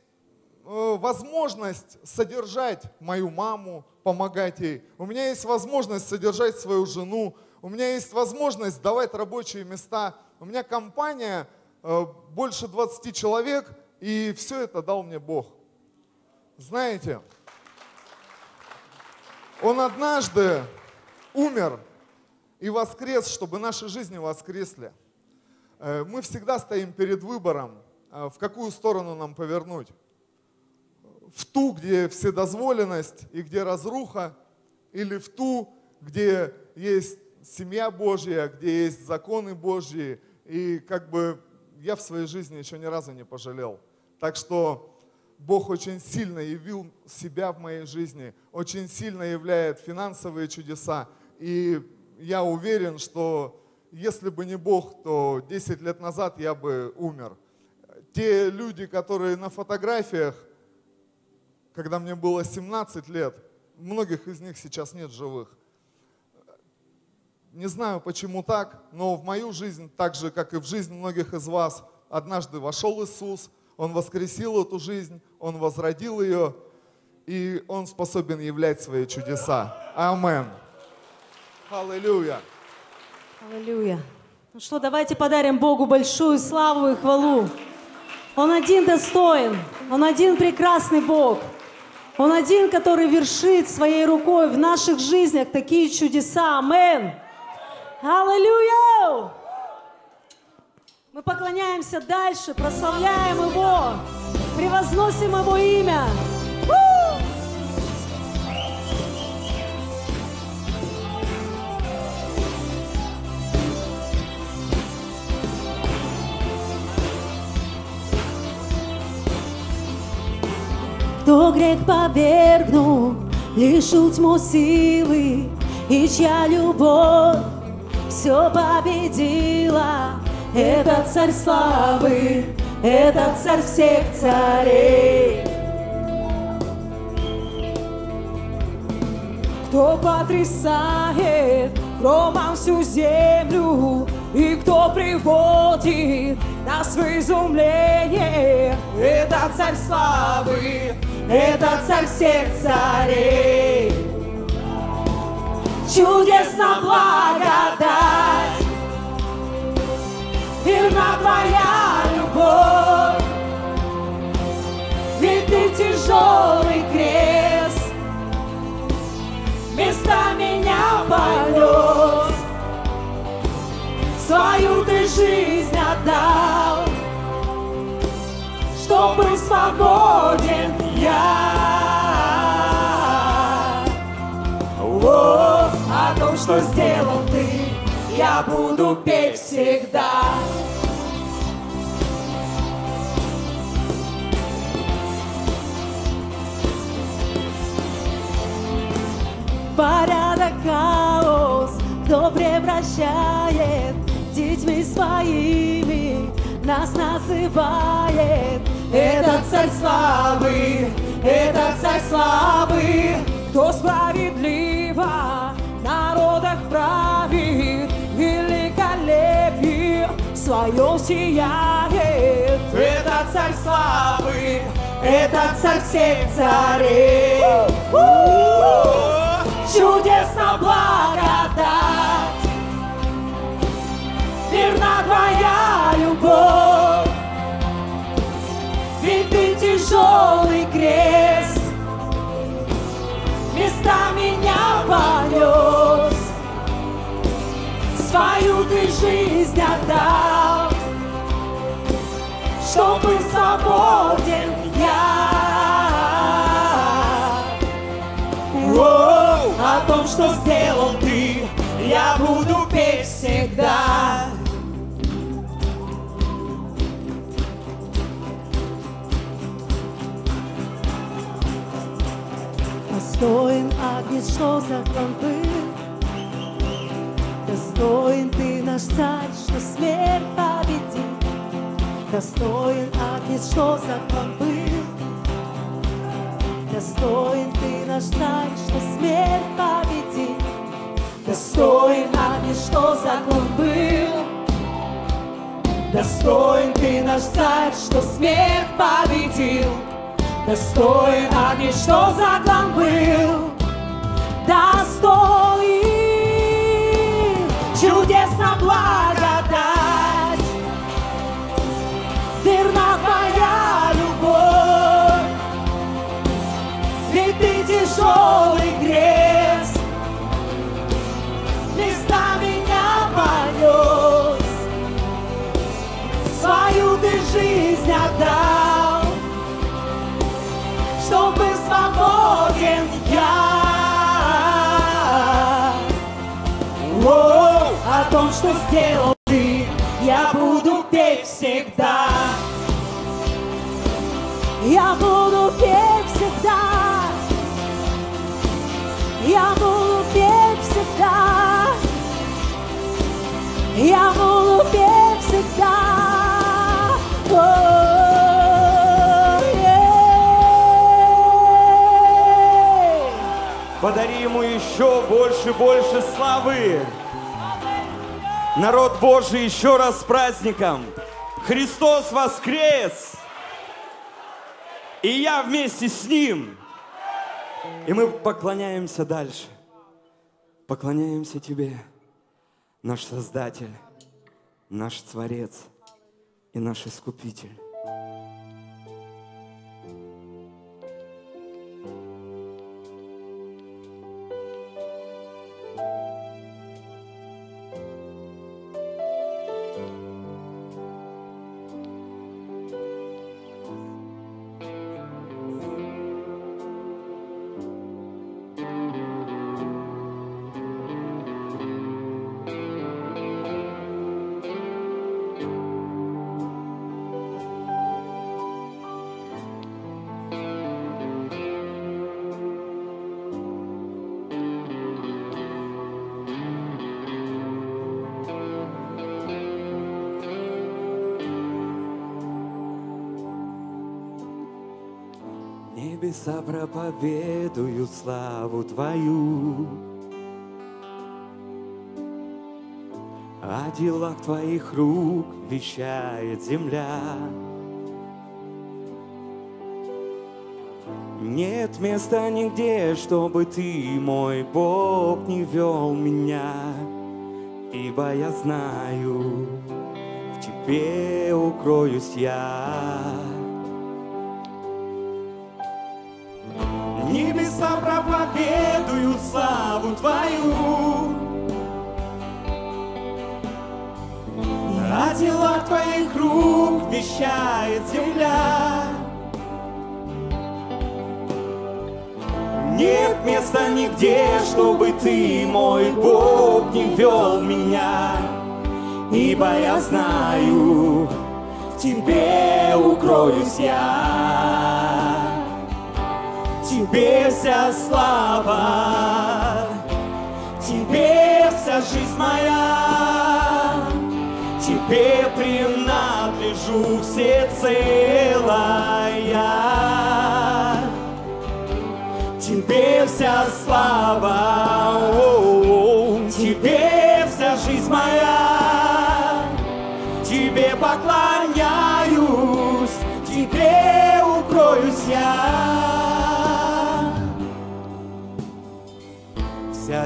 э, возможность содержать мою маму, помогать ей. У меня есть возможность содержать свою жену. У меня есть возможность давать рабочие места. У меня компания больше 20 человек, и все это дал мне Бог. Знаете, Он однажды умер и воскрес, чтобы наши жизни воскресли. Э, Мы всегда стоим перед выбором, э, в какую сторону нам повернуть. В ту, где вседозволенность и где разруха, или в ту, где есть семья Божья, где есть законы Божьи. И как бы я в своей жизни еще ни разу не пожалел. Так что Бог очень сильно явил себя в моей жизни, очень сильно являет финансовые чудеса. И я уверен, что если бы не Бог, то 10 лет назад я бы умер. Те люди, которые на фотографиях, когда мне было 17 лет, многих из них сейчас нет живых. Не знаю, почему так, но в мою жизнь, так же, как и в жизнь многих из вас, однажды вошел Иисус, Он воскресил эту жизнь, Он возродил ее, и Он способен являть свои чудеса. Амен. Аллилуйя. Аллилуйя. Ну что, давайте подарим Богу большую славу и хвалу. Он один достоин, Он один прекрасный Бог. Он один, который вершит своей рукой в наших жизнях такие чудеса. Амен. Аллилуйя! Мы поклоняемся дальше, прославляем Его, превозносим Его имя. Кто грех повергнул, лишил тьму силы, и чья любовь все победила. Это царь славы, это царь всех царей. Кто потрясает громом всю землю И кто приводит нас в изумление Это царь славы, это царь всех царей Чудесна благодать тяжелый крест. Вместо меня понес Свою ты жизнь отдал Чтоб был свободен я. О, О том, что сделал ты Я буду петь всегда порядок хаос, кто превращает детьми своими, нас называет. Это царь славы, это царь славы, кто справедливо народах правит, великолепие свое сияет. Это царь славы, это царь всех царей. Чудесно благодать, верна твоя любовь, ведь ты тяжелый крест. Вместо меня понес. Свою ты жизнь отдал, чтоб был свободен я. О, О том, что сделал ты, я буду петь всегда. Достоин Агнец, закон был. Достоин ты наш царь, что смерть победил. Достоин Агнец, что закон был. Достоин ты наш царь, что смерть победил. Достоин Агнец, что закон был. Достоин ты наш царь, что смерть победил. Достоин Агнец, что закон был. Достоин, дал, чтобы свободен я. О, о том, что сделал ты, я буду петь всегда. Я буду петь всегда. Я буду петь всегда. Я буду Подари ему еще больше, больше славы. Народ Божий, еще раз с праздником. Христос воскрес. И я вместе с Ним. И мы поклоняемся дальше. Поклоняемся Тебе, наш Создатель, наш Творец и наш Искупитель. Небеса проповедуют славу Твою. О делах Твоих рук вещает земля. Нет места нигде, чтобы Ты, мой Бог, не вел меня, Ибо я знаю, в Тебе укроюсь я. Проповедуют славу Твою. О делах Твоих рук вещает земля. Нет места нигде, чтобы Ты, мой Бог, не вел меня. Ибо я знаю, в Тебе укроюсь я. Тебе вся слава, Тебе вся жизнь моя, Тебе принадлежу всецелая. Тебе вся слава,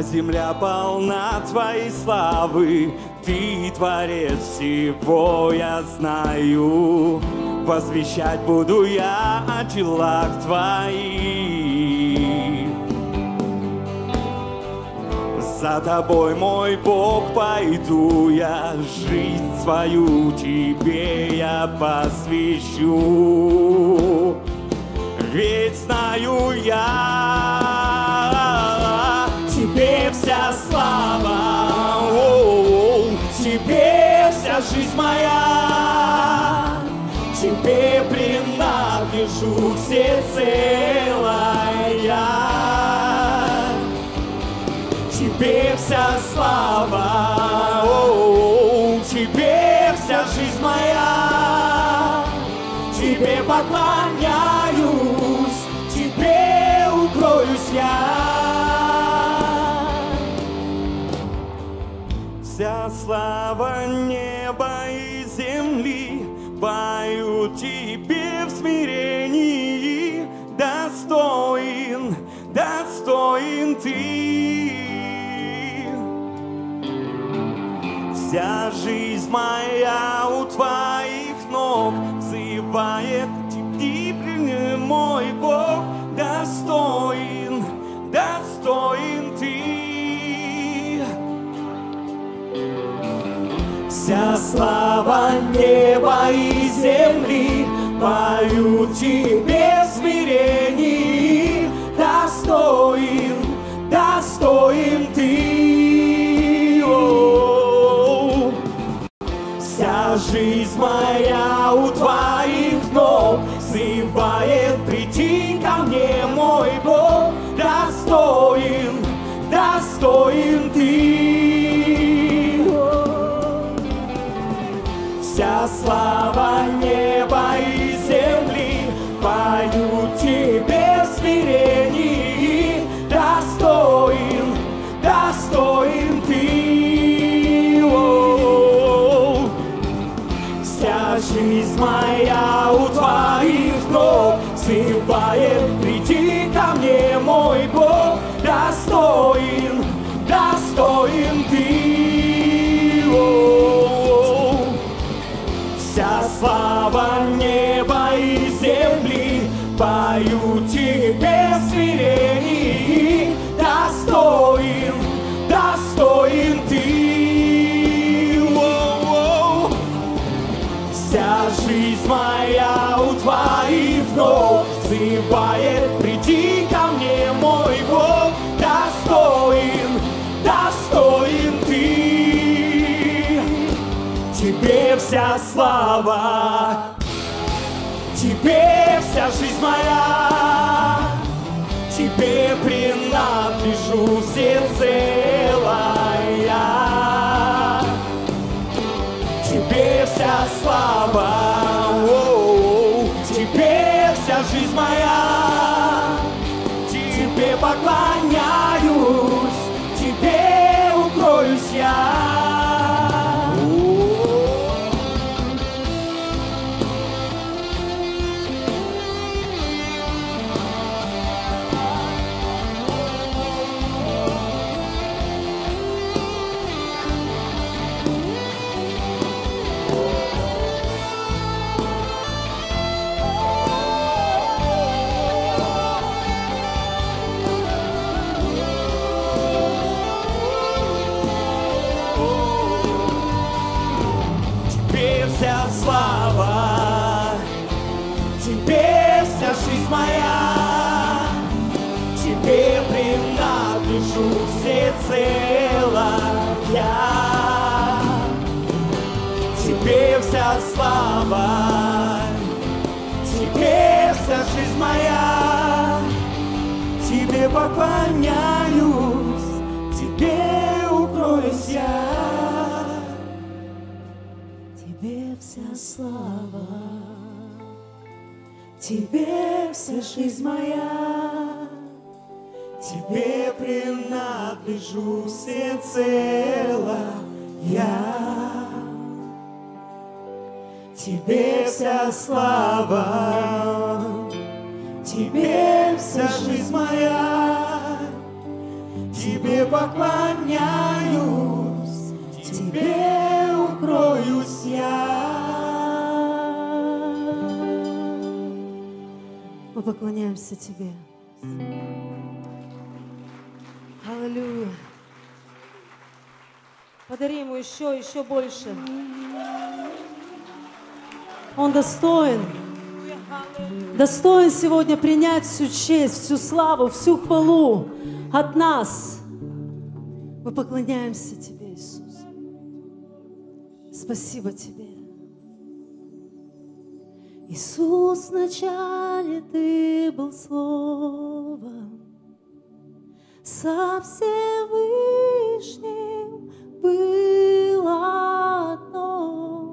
Земля полна Твоей славы, Ты Творец всего, я знаю. Возвещать буду я о делах Твоих. За Тобой, мой Бог, пойду я, Жизнь свою Тебе я посвящу. Ведь знаю я, вся слава, о, Тебе вся жизнь моя, Тебе принадлежу всецелая. Тебе вся слава, о, Тебе вся жизнь моя, Тебе поклоняюсь, слава неба и земли поют Тебе в смирении. Достоин, достоин Ты. Вся жизнь моя у Твоих ног взывает Тебе, мой Бог, достоин, достоин Вся слава неба и земли поют тебе смирений. Достоин, достоин ты. Вся жизнь моя у твоих ног взывает прийти ко мне, мой Бог. Достоин, достоин ты. Смирении. слава неба и земли поют тебе в смирении. Достоин, достоин ты. О, Вся жизнь моя у твоих ног Взывает, приди ко мне, мой Бог достоин слава неба и земли Поют тебе в смирении Достоин, достоин ты. Вся жизнь моя у твоих ног Взывает, слава. Тебе вся жизнь моя. Тебе принадлежу всецелая Тебе вся слава, слава, тебе вся жизнь моя, тебе поклоняюсь, тебе укроюсь я. Тебе вся слава, тебе вся жизнь моя, Тебе принадлежу всецело я. Тебе вся слава, Тебе вся жизнь моя, Тебе поклоняюсь, Тебе укроюсь я. Мы поклоняемся Тебе. Аллилуйя. Подари Ему еще, еще больше. Он достоин. Достоин сегодня принять всю честь, всю славу, всю хвалу от нас. Мы поклоняемся Тебе, Иисус. Спасибо Тебе. Иисус, вначале Ты был Словом, со Всевышним было одно.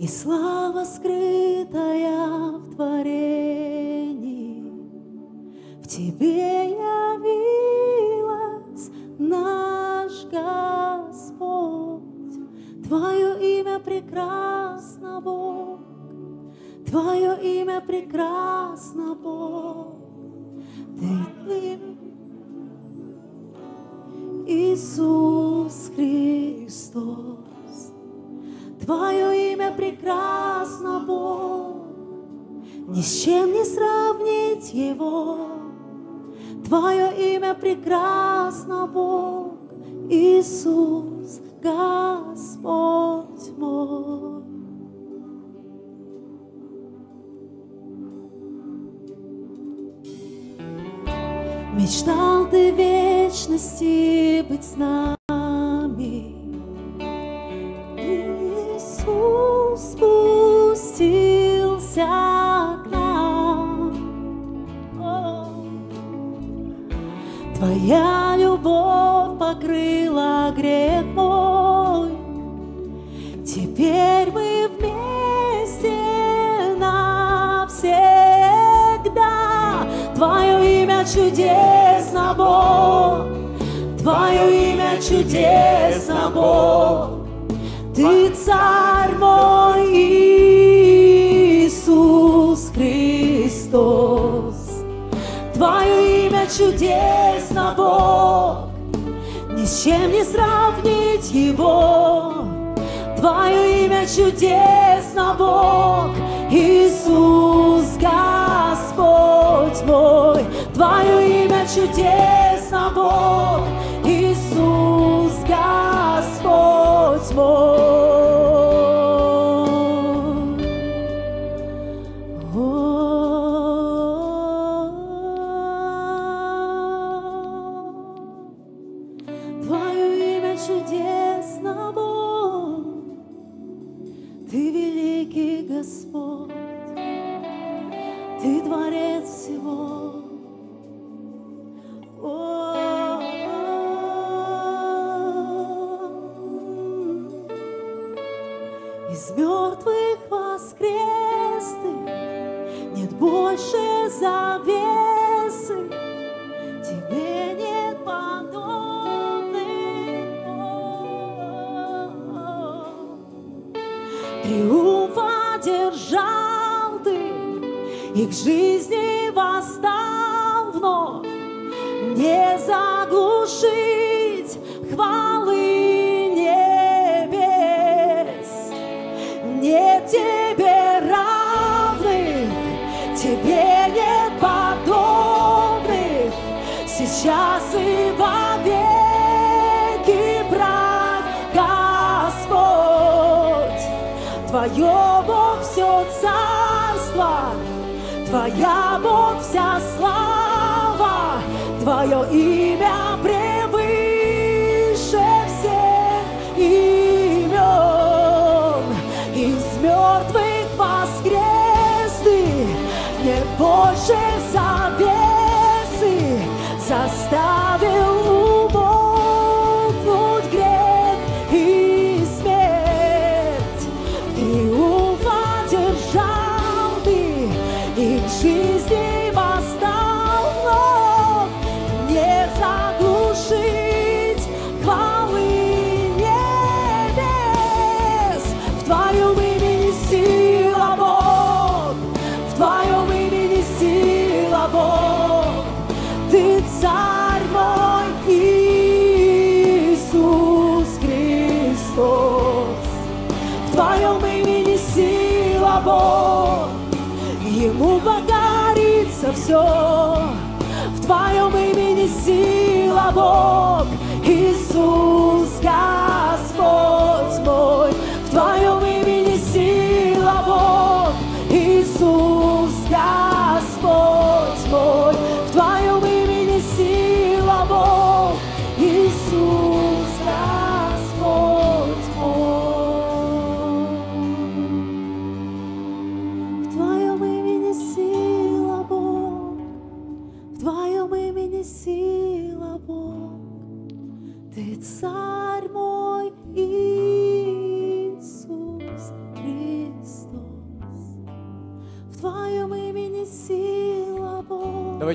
И слава скрытая в творении, в Тебе явилась наш Господь. Твое имя прекрасно, Бог, Твое имя прекрасно, Бог. Ты Иисус Христос. Твое имя прекрасно, Бог. Ни с чем не сравнить его. Твое имя прекрасно, Бог. Иисус, Господь мой. Мечтал ты вечности быть с нами. Твоя любовь покрыла грех мой. Теперь мы вместе навсегда. Твое имя чудесно, Бог. Твое имя чудесно, Бог. Ты царь мой Иисус Христос. Твое имя чудесно. Бог. Ни с чем не сравнить его. Твое имя чудесно, Бог, Иисус, Господь мой. Твое имя чудесно, Бог, Иисус, Господь мой. Все. В Твоем имени сила, Бог,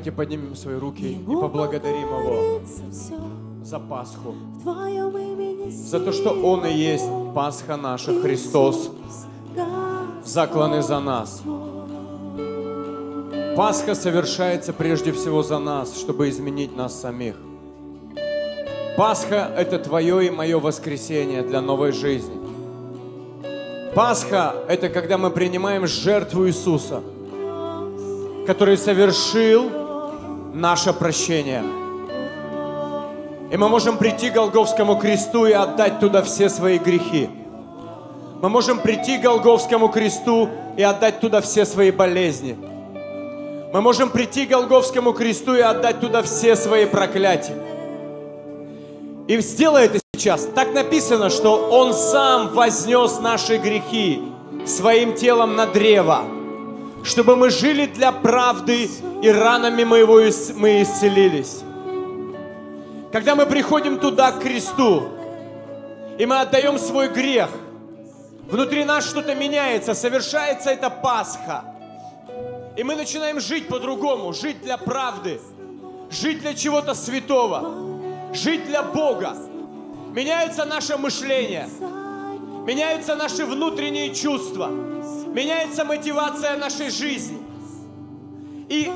Давайте поднимем свои руки и поблагодарим Его за Пасху. За то, что Он и есть Пасха наша, Христос, закланный за нас. Пасха совершается прежде всего за нас, чтобы изменить нас самих. Пасха – это твое и мое воскресение для новой жизни. Пасха – это когда мы принимаем жертву Иисуса, который совершил наше прощение. И мы можем прийти к Голговскому кресту и отдать туда все свои грехи. Мы можем прийти к Голговскому кресту и отдать туда все свои болезни. Мы можем прийти к Голговскому кресту и отдать туда все свои проклятия. И сделай это сейчас. Так написано, что Он сам вознес наши грехи своим телом на древо, чтобы мы жили для правды, и ранами мы, его, мы исцелились. Когда мы приходим туда, к кресту, и мы отдаем свой грех, внутри нас что-то меняется, совершается эта Пасха. И мы начинаем жить по-другому, жить для правды. жить для чего-то святого, жить для Бога. Меняется наше мышление, меняются наши внутренние чувства, меняется мотивация нашей жизни. И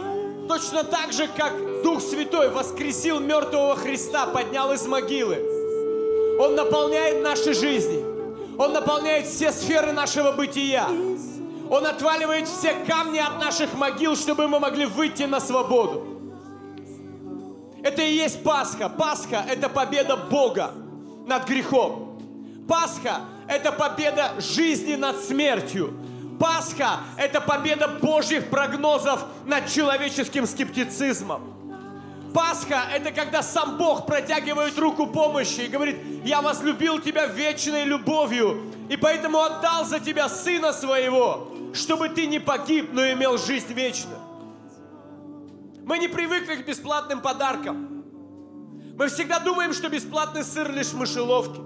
точно так же, как Дух Святой воскресил мертвого Христа, поднял из могилы, Он наполняет наши жизни, Он наполняет все сферы нашего бытия. Он отваливает все камни от наших могил, чтобы мы могли выйти на свободу. Это и есть Пасха. Пасха – это победа Бога над грехом. Пасха – это победа жизни над смертью. Пасха – это победа Божьих прогнозов над человеческим скептицизмом. Пасха – это когда сам Бог протягивает руку помощи и говорит, я возлюбил тебя вечной любовью, и поэтому отдал за тебя Сына Своего, чтобы ты не погиб, но имел жизнь вечную. Мы не привыкли к бесплатным подаркам. Мы всегда думаем, что бесплатный сыр лишь в мышеловке.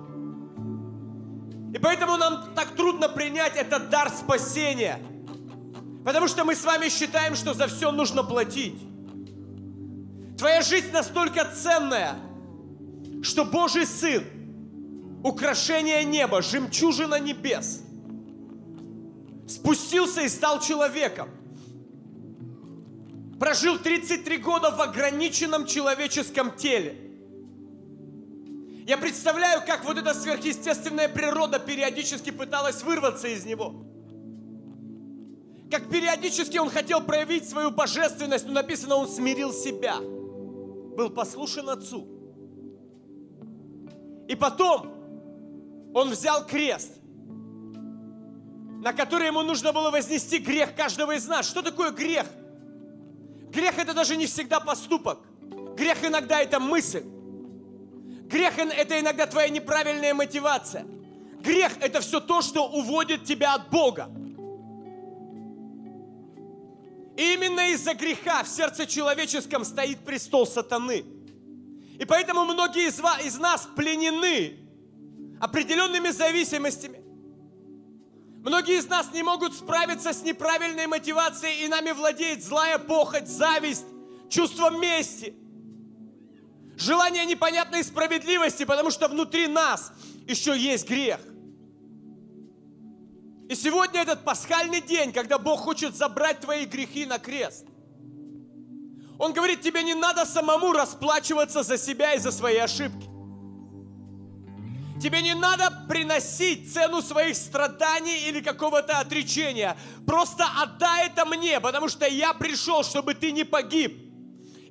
И поэтому нам так трудно принять этот дар спасения. Потому что мы с вами считаем, что за все нужно платить. Твоя жизнь настолько ценная, что Божий Сын, украшение неба, жемчужина небес, спустился и стал человеком. Прожил 33 года в ограниченном человеческом теле. Я представляю, как вот эта сверхъестественная природа периодически пыталась вырваться из него. Как периодически он хотел проявить свою божественность, но написано, он смирил себя. Был послушен Отцу. И потом он взял крест, на который ему нужно было вознести грех каждого из нас. Что такое грех? Грех это даже не всегда поступок. Грех иногда это мысль. Грех – это иногда твоя неправильная мотивация. Грех – это все то, что уводит тебя от Бога. И именно из-за греха в сердце человеческом стоит престол сатаны. И поэтому многие из, вас, из нас пленены определенными зависимостями. Многие из нас не могут справиться с неправильной мотивацией, и нами владеет злая похоть, зависть, чувство мести – Желание непонятной справедливости, потому что внутри нас еще есть грех. И сегодня этот пасхальный день, когда Бог хочет забрать твои грехи на крест. Он говорит, тебе не надо самому расплачиваться за себя и за свои ошибки. Тебе не надо приносить цену своих страданий или какого-то отречения. Просто отдай это мне, потому что я пришел, чтобы ты не погиб.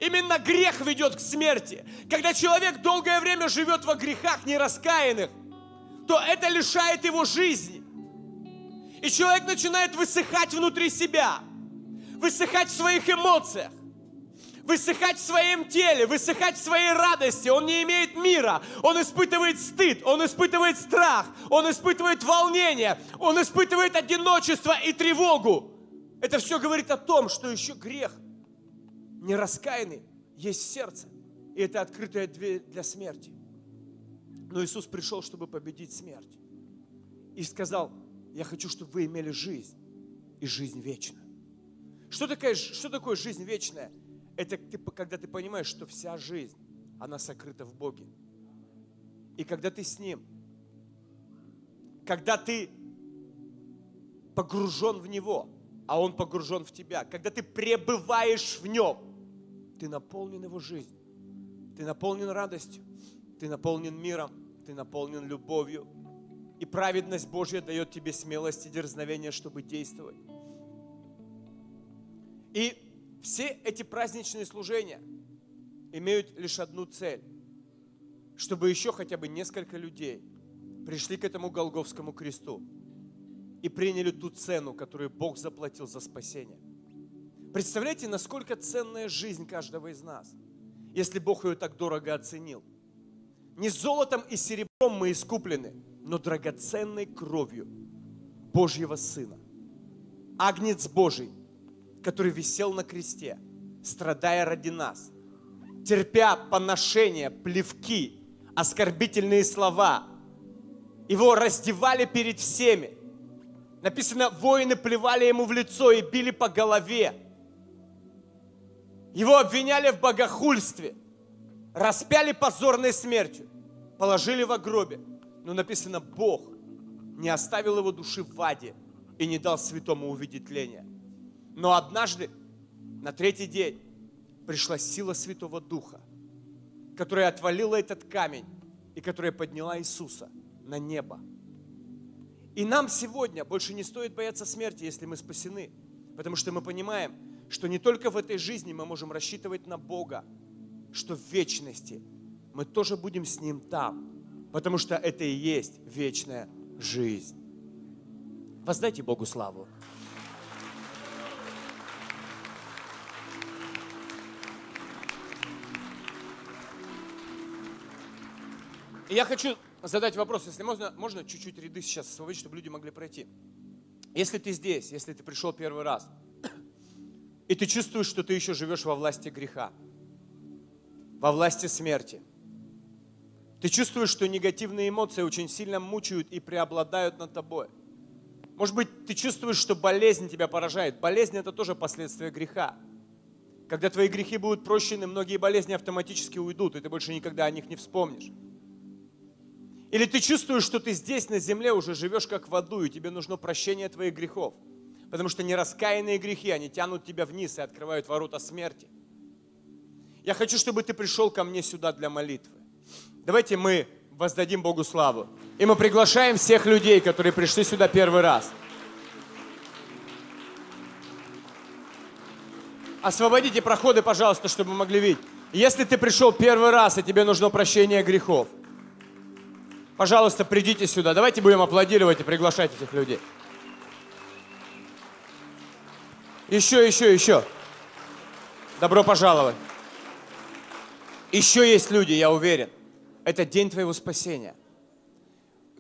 Именно грех ведет к смерти. Когда человек долгое время живет во грехах нераскаянных, то это лишает его жизни. И человек начинает высыхать внутри себя, высыхать в своих эмоциях, высыхать в своем теле, высыхать в своей радости. Он не имеет мира, он испытывает стыд, он испытывает страх, он испытывает волнение, он испытывает одиночество и тревогу. Это все говорит о том, что еще грех нераскаянный есть в сердце. И это открытая дверь для смерти. Но Иисус пришел, чтобы победить смерть. И сказал, я хочу, чтобы вы имели жизнь и жизнь вечную. Что, такое, что такое жизнь вечная? Это ты, когда ты понимаешь, что вся жизнь, она сокрыта в Боге. И когда ты с Ним, когда ты погружен в Него, а Он погружен в тебя, когда ты пребываешь в Нем – ты наполнен Его жизнью. Ты наполнен радостью. Ты наполнен миром. Ты наполнен любовью. И праведность Божья дает тебе смелость и дерзновение, чтобы действовать. И все эти праздничные служения имеют лишь одну цель. Чтобы еще хотя бы несколько людей пришли к этому Голговскому кресту и приняли ту цену, которую Бог заплатил за спасение – Представляете, насколько ценная жизнь каждого из нас, если Бог ее так дорого оценил. Не золотом и серебром мы искуплены, но драгоценной кровью Божьего Сына. Агнец Божий, который висел на кресте, страдая ради нас, терпя поношения, плевки, оскорбительные слова. Его раздевали перед всеми. Написано, воины плевали ему в лицо и били по голове. Его обвиняли в богохульстве, распяли позорной смертью, положили в гробе. Но написано, Бог не оставил его души в аде и не дал святому увидеть тление. Но однажды, на третий день, пришла сила Святого Духа, которая отвалила этот камень и которая подняла Иисуса на небо. И нам сегодня больше не стоит бояться смерти, если мы спасены, потому что мы понимаем, что не только в этой жизни мы можем рассчитывать на Бога, что в вечности мы тоже будем с Ним там, потому что это и есть вечная жизнь. Воздайте Богу славу. И я хочу задать вопрос, если можно, можно чуть-чуть ряды сейчас освободить, чтобы люди могли пройти. Если ты здесь, если ты пришел первый раз, и ты чувствуешь, что ты еще живешь во власти греха, во власти смерти, ты чувствуешь, что негативные эмоции очень сильно мучают и преобладают над тобой. Может быть, ты чувствуешь, что болезнь тебя поражает. Болезнь – это тоже последствия греха. Когда твои грехи будут прощены, многие болезни автоматически уйдут, и ты больше никогда о них не вспомнишь. Или ты чувствуешь, что ты здесь на земле уже живешь как в аду, и тебе нужно прощение твоих грехов. Потому что нераскаянные грехи, они тянут тебя вниз и открывают ворота смерти. Я хочу, чтобы ты пришел ко мне сюда для молитвы. Давайте мы воздадим Богу славу. И мы приглашаем всех людей, которые пришли сюда первый раз. Освободите проходы, пожалуйста, чтобы мы могли видеть. Если ты пришел первый раз, и тебе нужно прощение грехов – Пожалуйста, придите сюда. Давайте будем аплодировать и приглашать этих людей. Еще, еще, еще. Добро пожаловать. Еще есть люди, я уверен. Это день твоего спасения.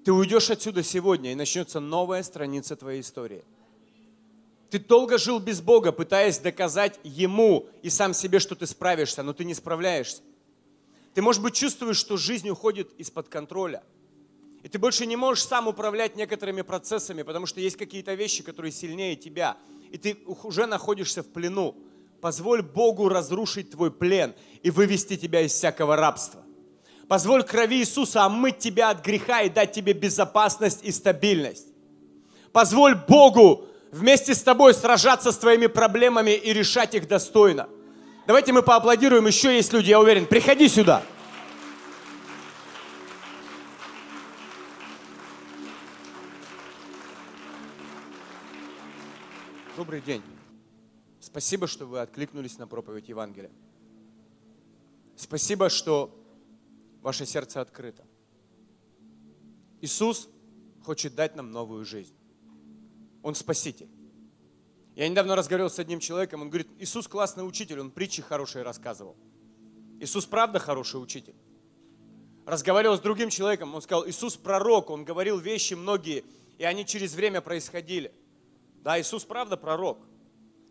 Ты уйдешь отсюда сегодня, и начнется новая страница твоей истории. Ты долго жил без Бога, пытаясь доказать Ему и сам себе, что ты справишься, но ты не справляешься. Ты, может быть, чувствуешь, что жизнь уходит из-под контроля – и ты больше не можешь сам управлять некоторыми процессами, потому что есть какие-то вещи, которые сильнее тебя. И ты уже находишься в плену. Позволь Богу разрушить твой плен и вывести тебя из всякого рабства. Позволь крови Иисуса омыть тебя от греха и дать тебе безопасность и стабильность. Позволь Богу вместе с тобой сражаться с твоими проблемами и решать их достойно. Давайте мы поаплодируем. Еще есть люди, я уверен. Приходи сюда. Добрый день. Спасибо, что вы откликнулись на проповедь Евангелия. Спасибо, что ваше сердце открыто. Иисус хочет дать нам новую жизнь. Он спаситель. Я недавно разговаривал с одним человеком, он говорит, Иисус классный учитель, он притчи хорошие рассказывал. Иисус правда хороший учитель. Разговаривал с другим человеком, он сказал, Иисус пророк, он говорил вещи многие, и они через время происходили. Да, Иисус правда пророк.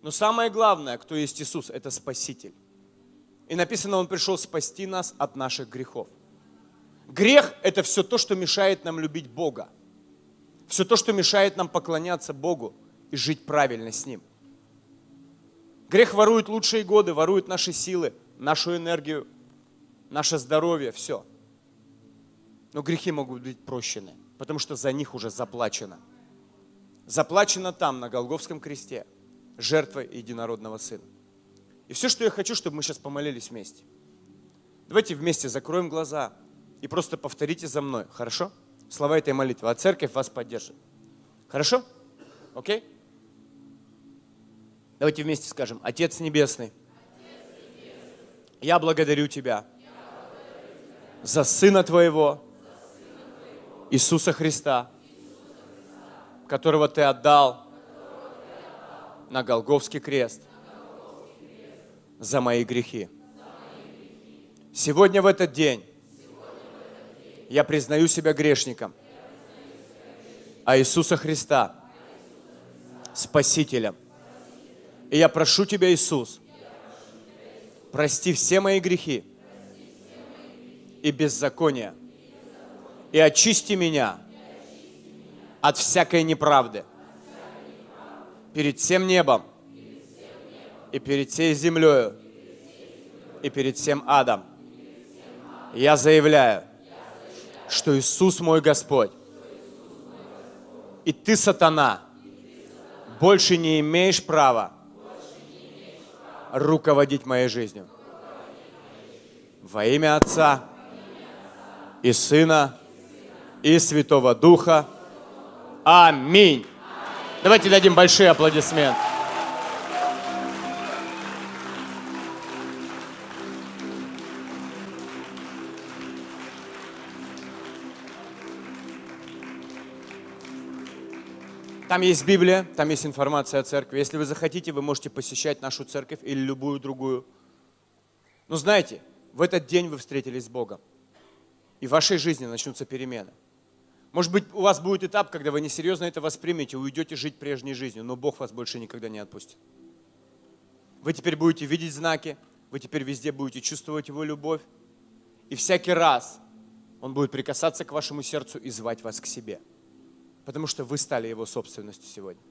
Но самое главное, кто есть Иисус, это Спаситель. И написано, Он пришел спасти нас от наших грехов. Грех – это все то, что мешает нам любить Бога. Все то, что мешает нам поклоняться Богу и жить правильно с Ним. Грех ворует лучшие годы, ворует наши силы, нашу энергию, наше здоровье, все. Но грехи могут быть прощены, потому что за них уже заплачено – заплачено там, на Голговском кресте, жертвой единородного Сына. И все, что я хочу, чтобы мы сейчас помолились вместе. Давайте вместе закроем глаза и просто повторите за мной, хорошо? Слова этой молитвы, а церковь вас поддержит. Хорошо? Окей? Давайте вместе скажем, Отец Небесный, я благодарю Тебя за Сына Твоего, Иисуса Христа, которого ты отдал на Голговский крест за мои грехи. Сегодня в этот день я признаю себя грешником, а Иисуса Христа Спасителем. И я прошу Тебя, Иисус, прости все мои грехи и беззакония, и очисти меня – от всякой неправды перед всем небом и перед всей землею и перед всем адом. Я заявляю, что Иисус мой Господь. И ты, сатана, больше не имеешь права руководить моей жизнью. Во имя Отца и Сына и Святого Духа. Аминь. Давайте дадим большие аплодисменты. Там есть Библия, там есть информация о церкви. Если вы захотите, вы можете посещать нашу церковь или любую другую. Но знаете, в этот день вы встретились с Богом. И в вашей жизни начнутся перемены. Может быть, у вас будет этап, когда вы несерьезно это воспримете, уйдете жить прежней жизнью, но Бог вас больше никогда не отпустит. Вы теперь будете видеть знаки, вы теперь везде будете чувствовать Его любовь. И всякий раз Он будет прикасаться к вашему сердцу и звать вас к себе – Потому что вы стали его собственностью сегодня.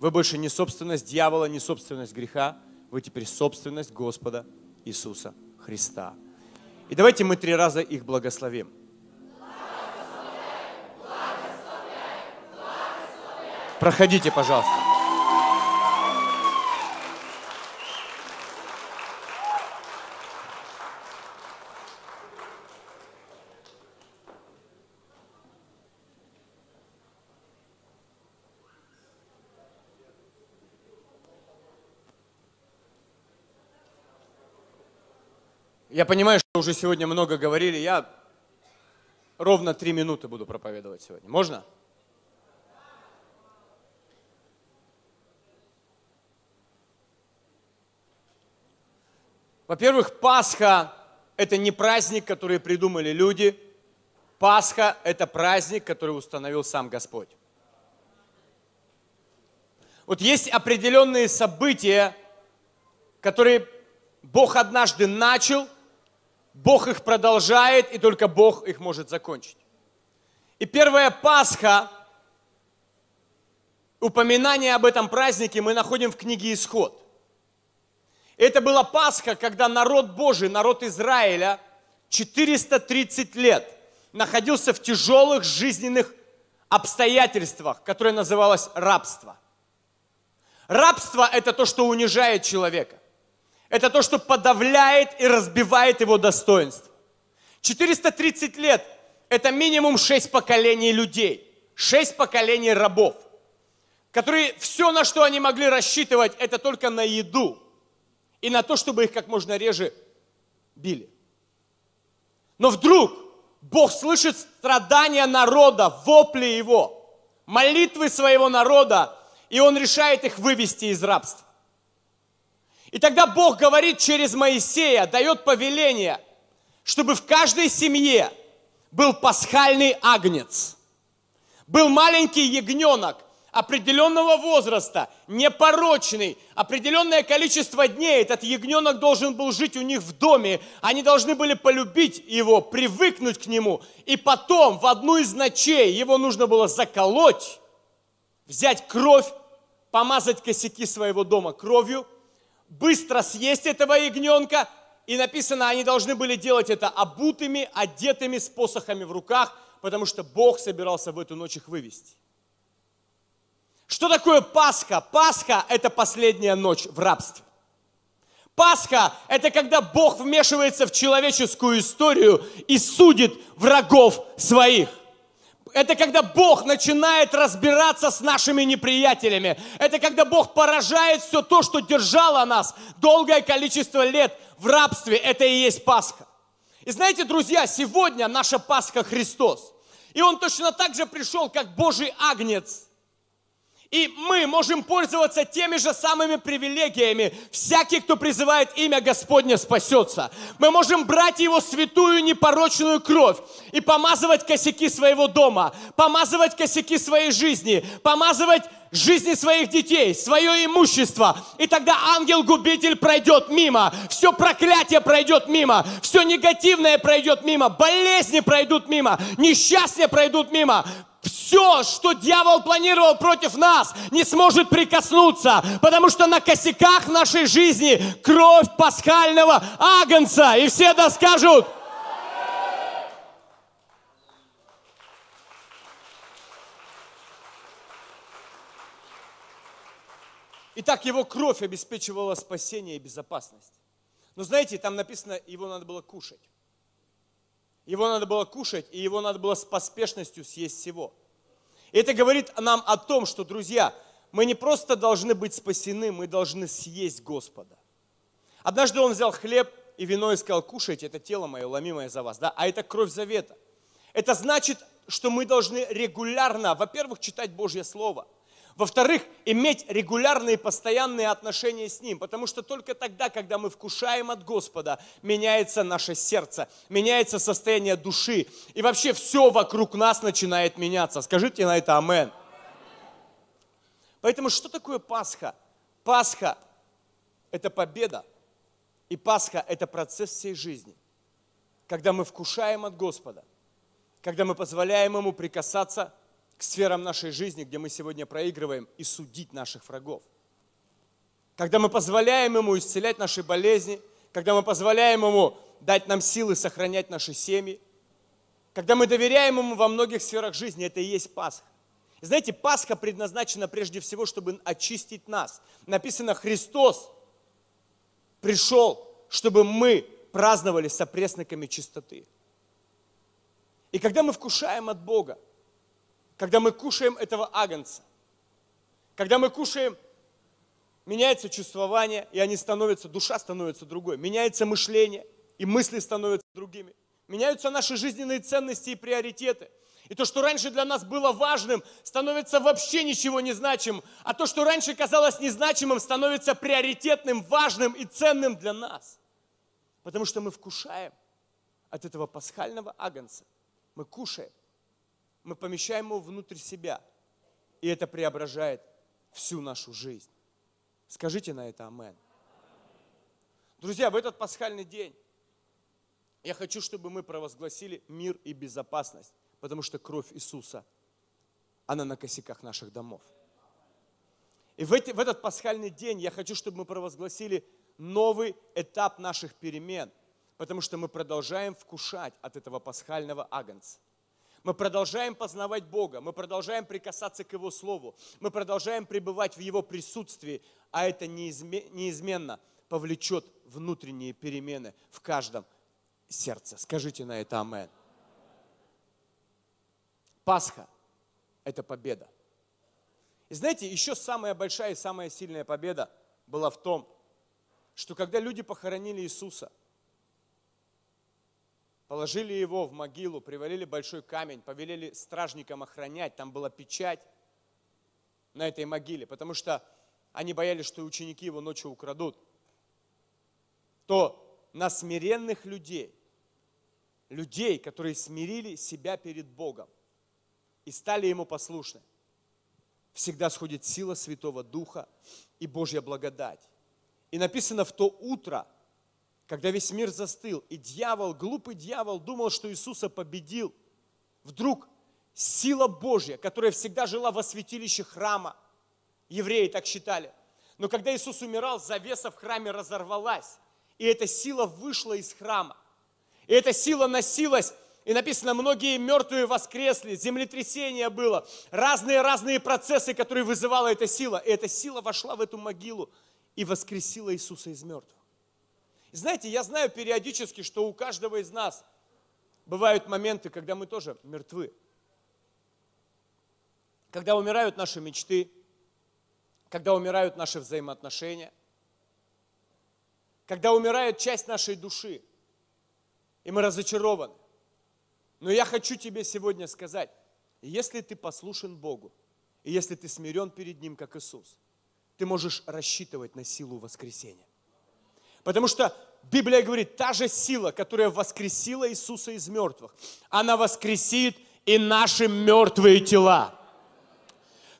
Вы больше не собственность дьявола, не собственность греха. Вы теперь собственность Господа Иисуса Христа. И давайте мы три раза их благословим. Проходите, пожалуйста. Я понимаю, что уже сегодня много говорили. Я ровно три минуты буду проповедовать сегодня. Можно? Во-первых, Пасха – это не праздник, который придумали люди. Пасха – это праздник, который установил сам Господь. Вот есть определенные события, которые Бог однажды начал, Бог их продолжает, и только Бог их может закончить. И первая Пасха, упоминание об этом празднике мы находим в книге Исход. Это была Пасха, когда народ Божий, народ Израиля, 430 лет находился в тяжелых жизненных обстоятельствах, которое называлось рабство. Рабство – это то, что унижает человека это то, что подавляет и разбивает его достоинство. 430 лет – это минимум 6 поколений людей, 6 поколений рабов, которые все, на что они могли рассчитывать, это только на еду и на то, чтобы их как можно реже били. Но вдруг Бог слышит страдания народа, вопли его, молитвы своего народа, и Он решает их вывести из рабства. И тогда Бог говорит через Моисея, дает повеление, чтобы в каждой семье был пасхальный агнец, был маленький ягненок определенного возраста, непорочный, определенное количество дней этот ягненок должен был жить у них в доме, они должны были полюбить его, привыкнуть к нему, и потом в одну из ночей его нужно было заколоть, взять кровь, помазать косяки своего дома кровью – быстро съесть этого ягненка. И написано, они должны были делать это обутыми, одетыми, с посохами в руках, потому что Бог собирался в эту ночь их вывести. Что такое Пасха? Пасха – это последняя ночь в рабстве. Пасха – это когда Бог вмешивается в человеческую историю и судит врагов своих это когда Бог начинает разбираться с нашими неприятелями. Это когда Бог поражает все то, что держало нас долгое количество лет в рабстве. Это и есть Пасха. И знаете, друзья, сегодня наша Пасха Христос. И Он точно так же пришел, как Божий Агнец – и мы можем пользоваться теми же самыми привилегиями. Всякий, кто призывает имя Господня, спасется. Мы можем брать его святую непорочную кровь и помазывать косяки своего дома, помазывать косяки своей жизни, помазывать жизни своих детей, свое имущество. И тогда ангел-губитель пройдет мимо, все проклятие пройдет мимо, все негативное пройдет мимо, болезни пройдут мимо, несчастья пройдут мимо все, что дьявол планировал против нас, не сможет прикоснуться, потому что на косяках нашей жизни кровь пасхального агнца. И все да скажут, Итак, его кровь обеспечивала спасение и безопасность. Но знаете, там написано, его надо было кушать. Его надо было кушать, и его надо было с поспешностью съесть всего. Это говорит нам о том, что, друзья, мы не просто должны быть спасены, мы должны съесть Господа. Однажды он взял хлеб и вино и сказал, кушайте, это тело мое, ломимое за вас. Да? А это кровь завета. Это значит, что мы должны регулярно, во-первых, читать Божье Слово – во-вторых, иметь регулярные постоянные отношения с Ним, потому что только тогда, когда мы вкушаем от Господа, меняется наше сердце, меняется состояние души, и вообще все вокруг нас начинает меняться. Скажите на это Амен. Поэтому что такое Пасха? Пасха – это победа, и Пасха – это процесс всей жизни, когда мы вкушаем от Господа, когда мы позволяем Ему прикасаться сферам нашей жизни, где мы сегодня проигрываем, и судить наших врагов. Когда мы позволяем Ему исцелять наши болезни, когда мы позволяем Ему дать нам силы сохранять наши семьи, когда мы доверяем Ему во многих сферах жизни, это и есть Пасха. И знаете, Пасха предназначена прежде всего, чтобы очистить нас. Написано, Христос пришел, чтобы мы праздновали с опресноками чистоты. И когда мы вкушаем от Бога, когда мы кушаем этого агнца, когда мы кушаем, меняется чувствование, и они становятся, душа становится другой, меняется мышление, и мысли становятся другими. Меняются наши жизненные ценности и приоритеты. И то, что раньше для нас было важным, становится вообще ничего не значимым. А то, что раньше казалось незначимым, становится приоритетным, важным и ценным для нас. Потому что мы вкушаем от этого пасхального агнца. Мы кушаем мы помещаем его внутрь себя. И это преображает всю нашу жизнь. Скажите на это Амен. Друзья, в этот пасхальный день я хочу, чтобы мы провозгласили мир и безопасность, потому что кровь Иисуса, она на косяках наших домов. И в, эти, в этот пасхальный день я хочу, чтобы мы провозгласили новый этап наших перемен, потому что мы продолжаем вкушать от этого пасхального агнца. Мы продолжаем познавать Бога, мы продолжаем прикасаться к Его Слову, мы продолжаем пребывать в Его присутствии, а это неизменно повлечет внутренние перемены в каждом сердце. Скажите на это Амен. Пасха – это победа. И знаете, еще самая большая и самая сильная победа была в том, что когда люди похоронили Иисуса – Положили его в могилу, привалили большой камень, повелели стражникам охранять. Там была печать на этой могиле, потому что они боялись, что ученики его ночью украдут. То на смиренных людей, людей, которые смирили себя перед Богом и стали Ему послушны, всегда сходит сила Святого Духа и Божья благодать. И написано в то утро – когда весь мир застыл, и дьявол, глупый дьявол, думал, что Иисуса победил, вдруг сила Божья, которая всегда жила во святилище храма, евреи так считали, но когда Иисус умирал, завеса в храме разорвалась, и эта сила вышла из храма. И эта сила носилась, и написано, многие мертвые воскресли, землетрясение было, разные-разные процессы, которые вызывала эта сила. И эта сила вошла в эту могилу и воскресила Иисуса из мертвых. Знаете, я знаю периодически, что у каждого из нас бывают моменты, когда мы тоже мертвы. Когда умирают наши мечты, когда умирают наши взаимоотношения, когда умирает часть нашей души, и мы разочарованы. Но я хочу тебе сегодня сказать, если ты послушен Богу, и если ты смирен перед Ним, как Иисус, ты можешь рассчитывать на силу воскресения. Потому что Библия говорит, та же сила, которая воскресила Иисуса из мертвых, она воскресит и наши мертвые тела.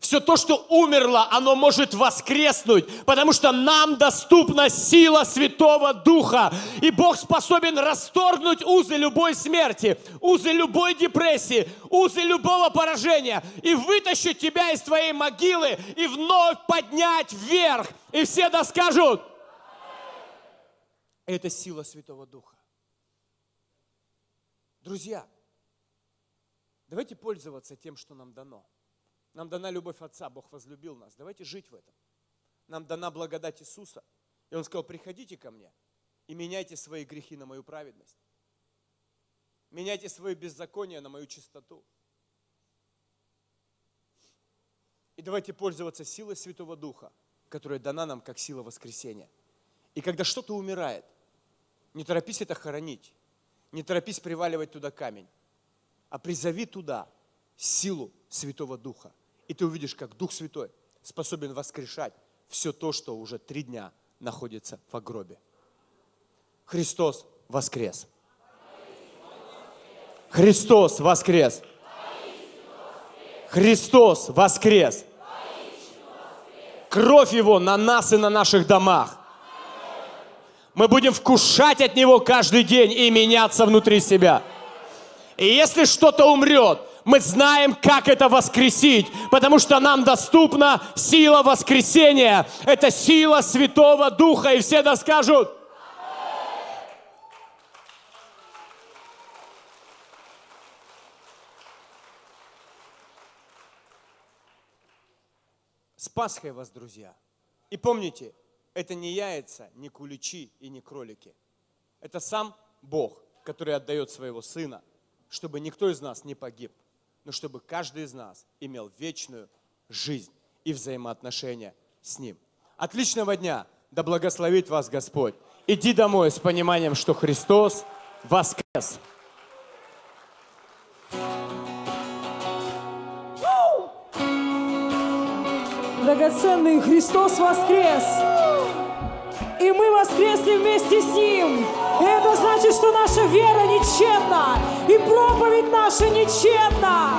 Все то, что умерло, оно может воскреснуть, потому что нам доступна сила Святого Духа. И Бог способен расторгнуть узы любой смерти, узы любой депрессии, узы любого поражения и вытащить тебя из твоей могилы и вновь поднять вверх. И все да скажут, это сила Святого Духа. Друзья, давайте пользоваться тем, что нам дано. Нам дана любовь Отца, Бог возлюбил нас. Давайте жить в этом. Нам дана благодать Иисуса. И Он сказал, приходите ко мне и меняйте свои грехи на мою праведность. Меняйте свои беззакония на мою чистоту. И давайте пользоваться силой Святого Духа, которая дана нам как сила воскресения. И когда что-то умирает, не торопись это хоронить, не торопись приваливать туда камень, а призови туда силу Святого Духа – и ты увидишь, как Дух Святой способен воскрешать все то, что уже три дня находится в гробе. Христос воскрес. Христос воскрес. Христос воскрес. Кровь Его на нас и на наших домах. Мы будем вкушать от Него каждый день и меняться внутри себя. И если что-то умрет, мы знаем, как это воскресить, потому что нам доступна сила воскресения. Это сила Святого Духа, и все да скажут. С Пасхой вас, друзья. И помните, это не яйца, не куличи и не кролики. Это сам Бог, который отдает своего Сына, чтобы никто из нас не погиб но чтобы каждый из нас имел вечную жизнь и взаимоотношения с Ним. Отличного дня! Да благословит вас Господь! Иди домой с пониманием, что Христос воскрес. Драгоценный Христос воскрес! И мы воскресли вместе с Ним. И это значит, что наша вера нечетна, и проповедь наша нечетна.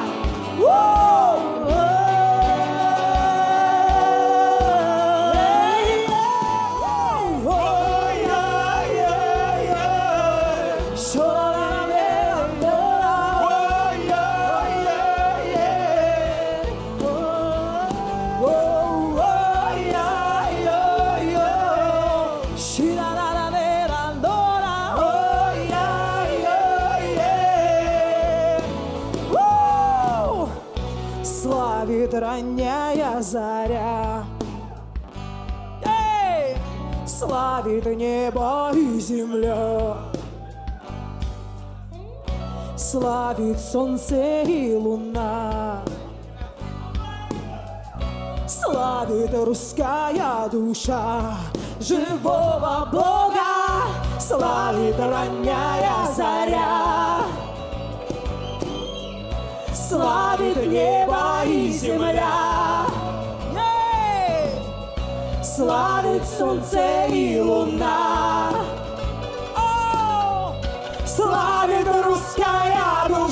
Славит заря. Эй! Славит небо и земля. Славит солнце и луна. Славит русская душа живого Бога. Славит ранняя заря. Славит небо и земля. Славит солнце и луна. О! Славит русская душа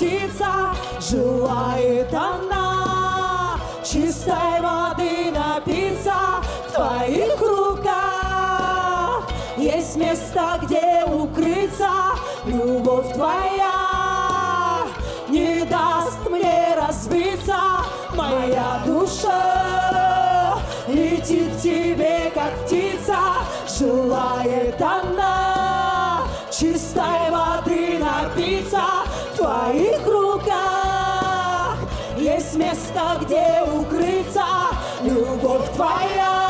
птица, желает она чистой воды напиться в твоих руках. Есть место, где укрыться, любовь твоя не даст мне разбиться. Моя душа летит к тебе, как птица, желает она чистой воды место, где укрыться, любовь твоя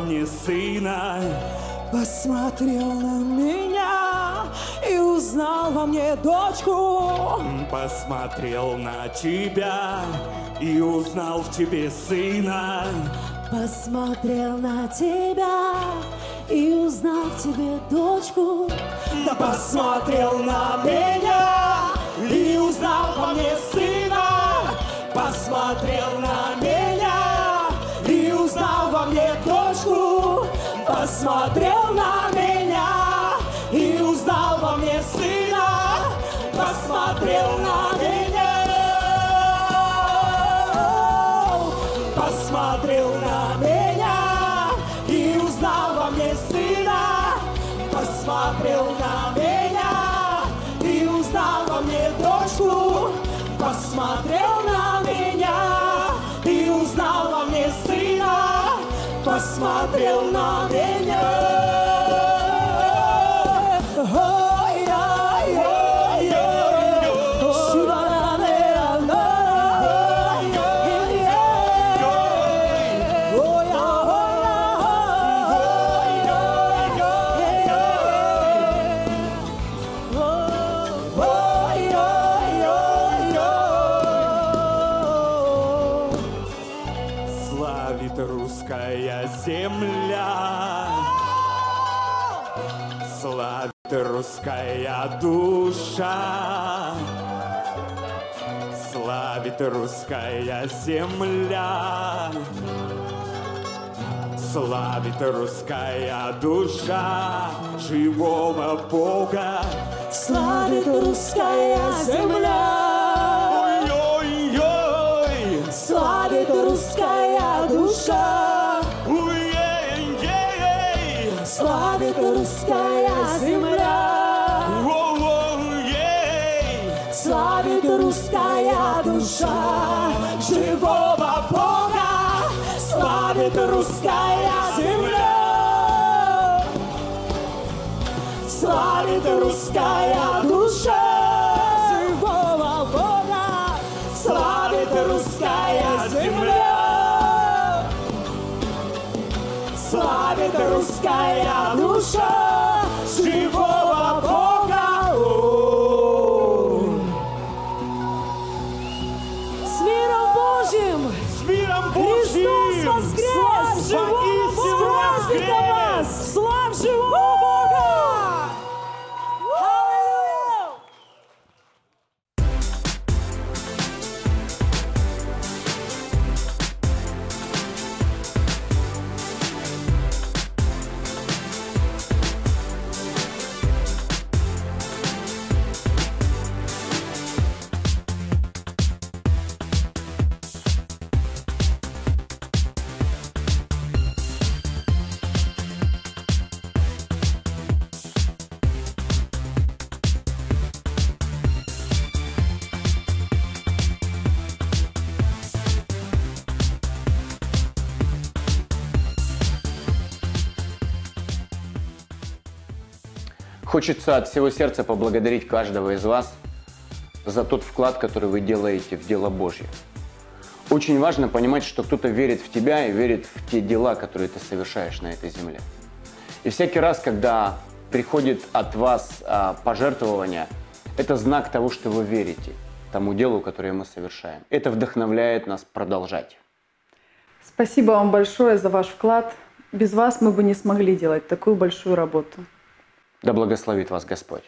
мне сына. Посмотрел на меня и узнал во мне дочку. Посмотрел на тебя и узнал в тебе сына. Посмотрел на тебя и узнал в тебе дочку. Да посмотрел на меня и узнал во мне сына. Посмотрел на Посмотрел на меня и узнал во мне сына. Посмотрел на меня. Русская земля, славит русская душа живого Бога. Славит русская земля. Ой-ой-ой! Славит русская душа. Ой-ей-ей! Славит русская русская душа живого Бога. Славит русская земля. Славит русская душа Хочется от всего сердца поблагодарить каждого из вас за тот вклад, который вы делаете в дело Божье. Очень важно понимать, что кто-то верит в тебя и верит в те дела, которые ты совершаешь на этой земле. И всякий раз, когда приходит от вас а, пожертвование, это знак того, что вы верите тому делу, которое мы совершаем. Это вдохновляет нас продолжать. Спасибо вам большое за ваш вклад. Без вас мы бы не смогли делать такую большую работу. Да благословит вас Господь.